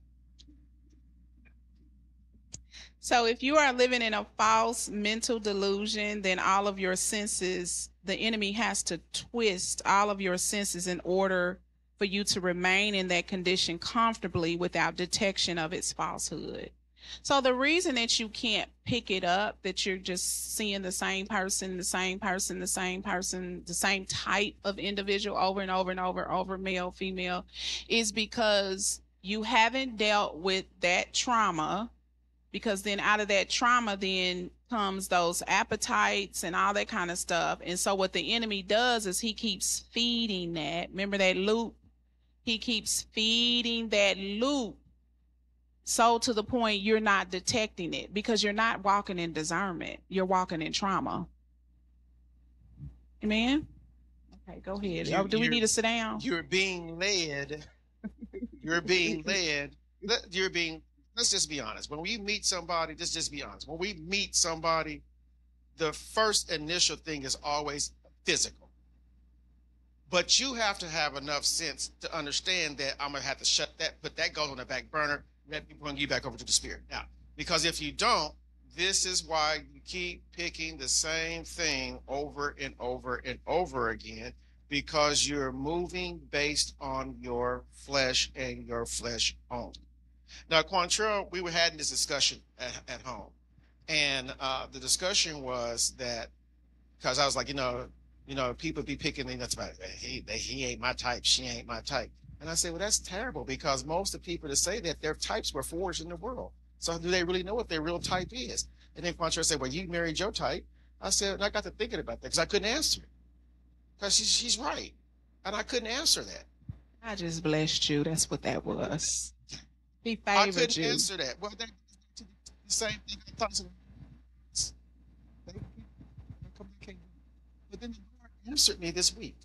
So if you are living in a false mental delusion, then all of your senses, the enemy has to twist all of your senses in order for you to remain in that condition comfortably without detection of its falsehood. So the reason that you can't pick it up, that you're just seeing the same person, the same person, the same person, the same type of individual over and over and over, over male, female, is because you haven't dealt with that trauma. Because then out of that trauma, then comes those appetites and all that kind of stuff. And so what the enemy does is he keeps feeding that. Remember that loop? He keeps feeding that loop so to the point you're not detecting it because you're not walking in discernment you're walking in trauma amen okay go ahead You- oh, do we need to sit down You're being led. You're being led. You're being. Let's just be honest. When we meet somebody, let's just be honest. When we meet somebody, the first initial thing is always physical. But you have to have enough sense to understand that I'm gonna have to shut that, put that goes on the back burner, let me bring you back over to the spirit. Now, because if you don't, this is why you keep picking the same thing over and over and over again because you're moving based on your flesh and your flesh only. Now, Quantrell, we were having this discussion at, at home, and uh, the discussion was that because I was like, you know, you know, people be picking me nuts about. He, they, he ain't my type. She ain't my type. And I said, well, that's terrible because most of the people that say that their types were forged in the world. So do they really know what their real type is? And then Quantrell said, well, you married your type. I said, and I got to thinking about that because I couldn't answer it because she's, she's right. And I couldn't answer that. i just blessed you that's what that was he I couldn't you answer that. Well, that, the same thing I thought. so- They- they come back and- But then the Lord answered me this week.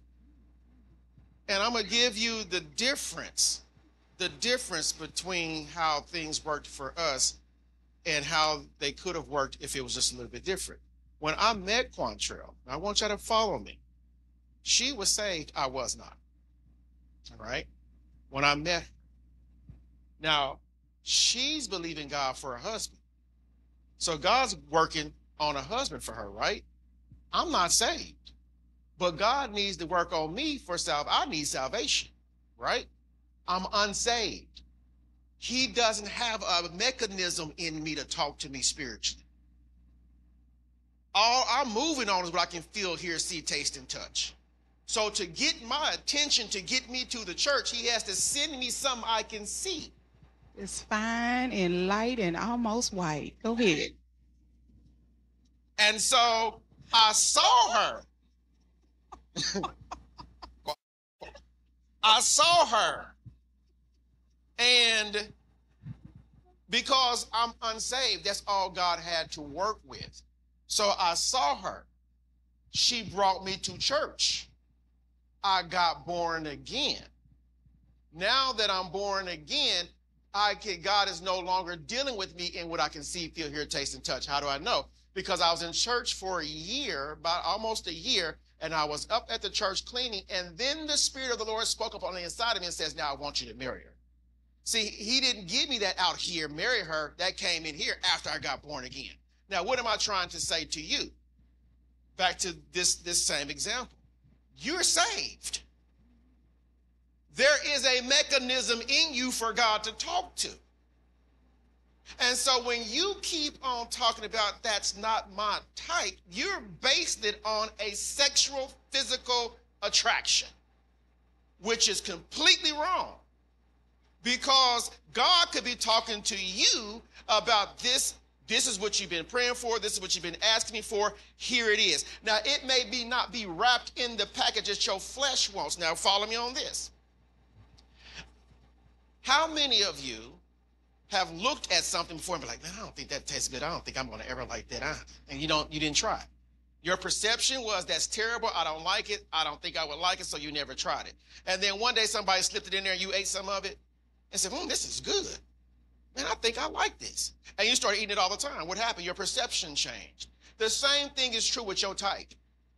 And I'm going to give you the difference, the difference between how things worked for us and how they could have worked if it was just a little bit different. When I met Quantrell, I want y'all to follow me. She was saved, I was not. All right. When I met. Now, she's believing God for a husband. So God's working on a husband for her, right? I'm not saved. But God needs to work on me for salvation. I need salvation, right? I'm unsaved. He doesn't have a mechanism in me to talk to me spiritually. All I'm moving on is what I can feel, hear, see, taste, and touch. So to get my attention, to get me to the church, he has to send me something I can see. It's fine and light and almost white go ahead And so I saw her. I saw her. And because I'm unsaved, that's all God had to work with. So I saw her. She brought me to church. I got born again. Now that I'm born again, I can God is no longer dealing with me in what I can see, feel, hear, taste, and touch. How do I know? Because I was in church for a year, about almost a year, and I was up at the church cleaning, and then the Spirit of the Lord spoke up on the inside of me and says, Now I want you to marry her. See, he didn't give me that out here, marry her. That came in here after I got born again. Now, what am I trying to say to you? Back to this, this same example. You're saved. There is a mechanism in you for God to talk to. And so when you keep on talking about that's not my type, you're based it on a sexual physical attraction, which is completely wrong. Because God could be talking to you about this. This is what you've been praying for. This is what you've been asking me for. Here it is. Now, it may be not be wrapped in the package that your flesh wants. Now, follow me on this. How many of you have looked at something before and be like, man, I don't think that tastes good. I don't think I'm going to ever like that. I- And you don't, you didn't try. Your perception was that's terrible. I don't like it. I don't think I would like it. So you never tried it. And then one day somebody slipped it in there and you ate some of it and said, hmm, this is good. Man, I think I like this. And you start eating it all the time. What happened? Your perception changed. The same thing is true with your type.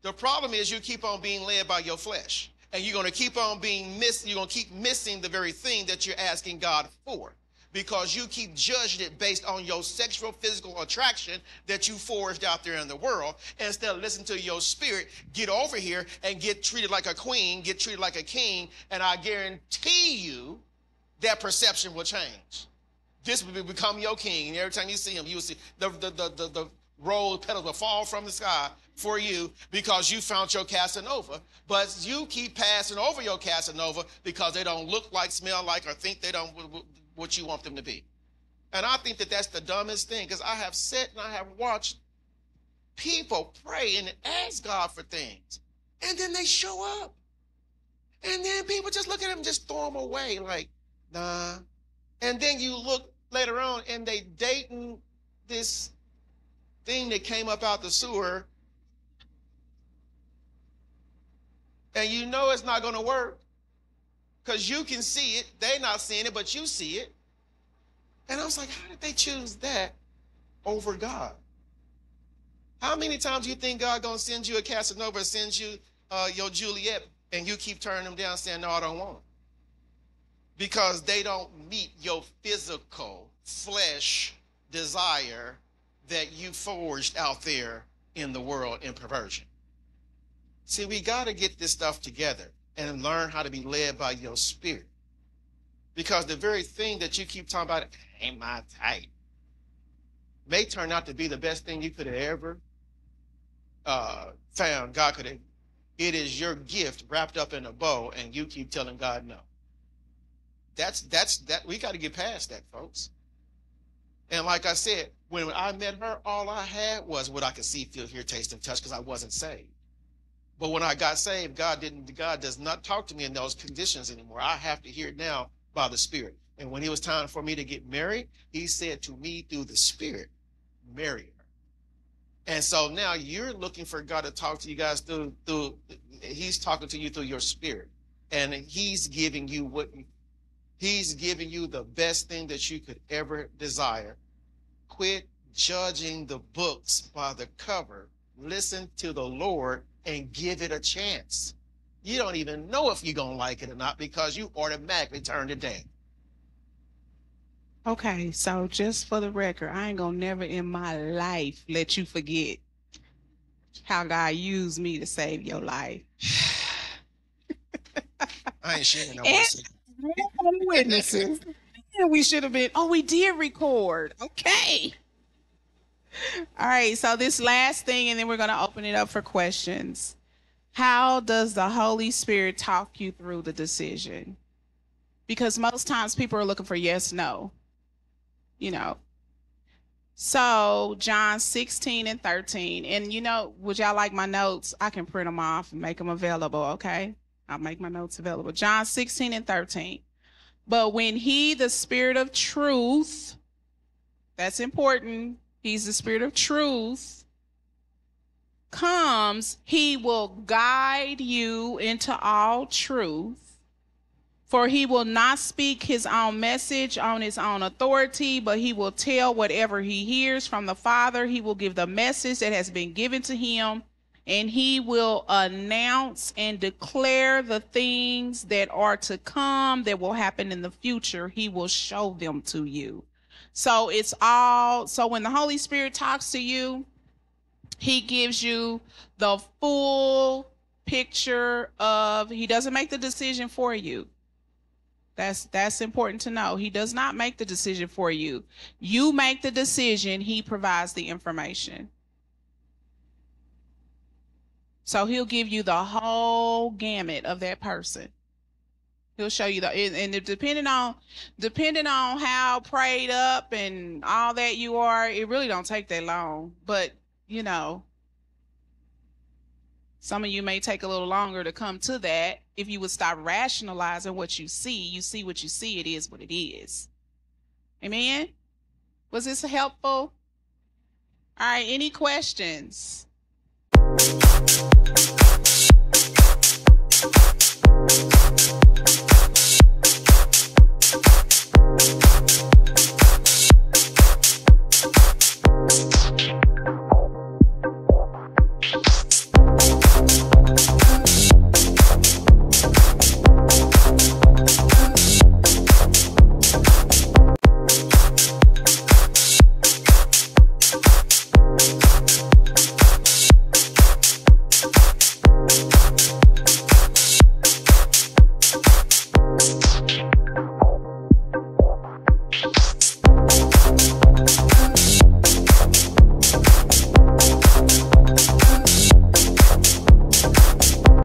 The problem is you keep on being led by your flesh. And you're going to keep on being missed. You're going to keep missing the very thing that you're asking God for because you keep judging it based on your sexual physical attraction that you forged out there in the world instead of listening to your spirit get over here and get treated like a queen get treated like a king and i guarantee you that perception will change This will become your king. And every time you see him, you will see the, the, the, the, the rose petals will fall from the sky for you because you found your Casanova. But you keep passing over your Casanova because they don't look like, smell like, or think they don't what you want them to be. And I think that that's the dumbest thing because I have sat and I have watched people pray and ask God for things. And then they show up. And then people just look at them just throw them away like, nah. And then you look later on and they dating this thing that came up out the sewer. And you know it's not going to work because you can see it. They're not seeing it, but you see it. And I was like, how did they choose that over God? How many times do you think God gonna send you a Casanova, send you uh, your Juliet, and you keep turning them down, saying, "No, I don't want them," because they don't meet your physical flesh desire that you forged out there in the world in perversion. See, we got to get this stuff together and learn how to be led by your spirit. Because the very thing that you keep talking about ain't my type may turn out to be the best thing you could have ever uh, found. God could have. It is your gift wrapped up in a bow, and you keep telling God no. That's that's that. We got to get past that, folks. And like I said, when I met her, all I had was what I could see, feel, hear, taste, and touch, because I wasn't saved. But when I got saved, God didn't. God does not talk to me in those conditions anymore. I have to hear it now by the Spirit. And when it was time for me to get married, He said to me through the Spirit, "Marry her." And so now you're looking for God to talk to you guys through through. He's talking to you through your spirit, and He's giving you what He's giving you the best thing that you could ever desire. Quit judging the books by the cover. Listen to the Lord and give it a chance. You don't even know if you're going to like it or not because you automatically turned it down. Okay, so just for the record, I ain't going to never in my life let you forget how God used me to save your life. I ain't sharing no more witnesses. we should have been. Oh, we did record. Okay. All right. So this last thing, and then we're going to open it up for questions. How does the Holy Spirit talk you through the decision? Because most times people are looking for yes, no. You know. So John 16 and 13. And you know, would y'all like my notes? I can print them off and make them available, okay? I'll make my notes available. John 16 and 13. But when he, the spirit of truth, that's important, he's the spirit of truth, comes, he will guide you into all truth. For he will not speak his own message on his own authority, but he will tell whatever he hears from the Father. He will give the message that has been given to him, and he will announce and declare the things that are to come that will happen in the future. He will show them to you. So it's all, so when the Holy Spirit talks to you, he gives you the full picture of, he doesn't make the decision for you. That's that's important to know. He does not make the decision for you. You make the decision, he provides the information. So he'll give you the whole gamut of that person. He'll show you the and, and depending on depending on how prayed up and all that you are, it really don't take that long. But you know, some of you may take a little longer to come to that. If you would stop rationalizing what you see, you see what you see, it is what it is. Amen. Was this helpful? All right, any questions? Bye.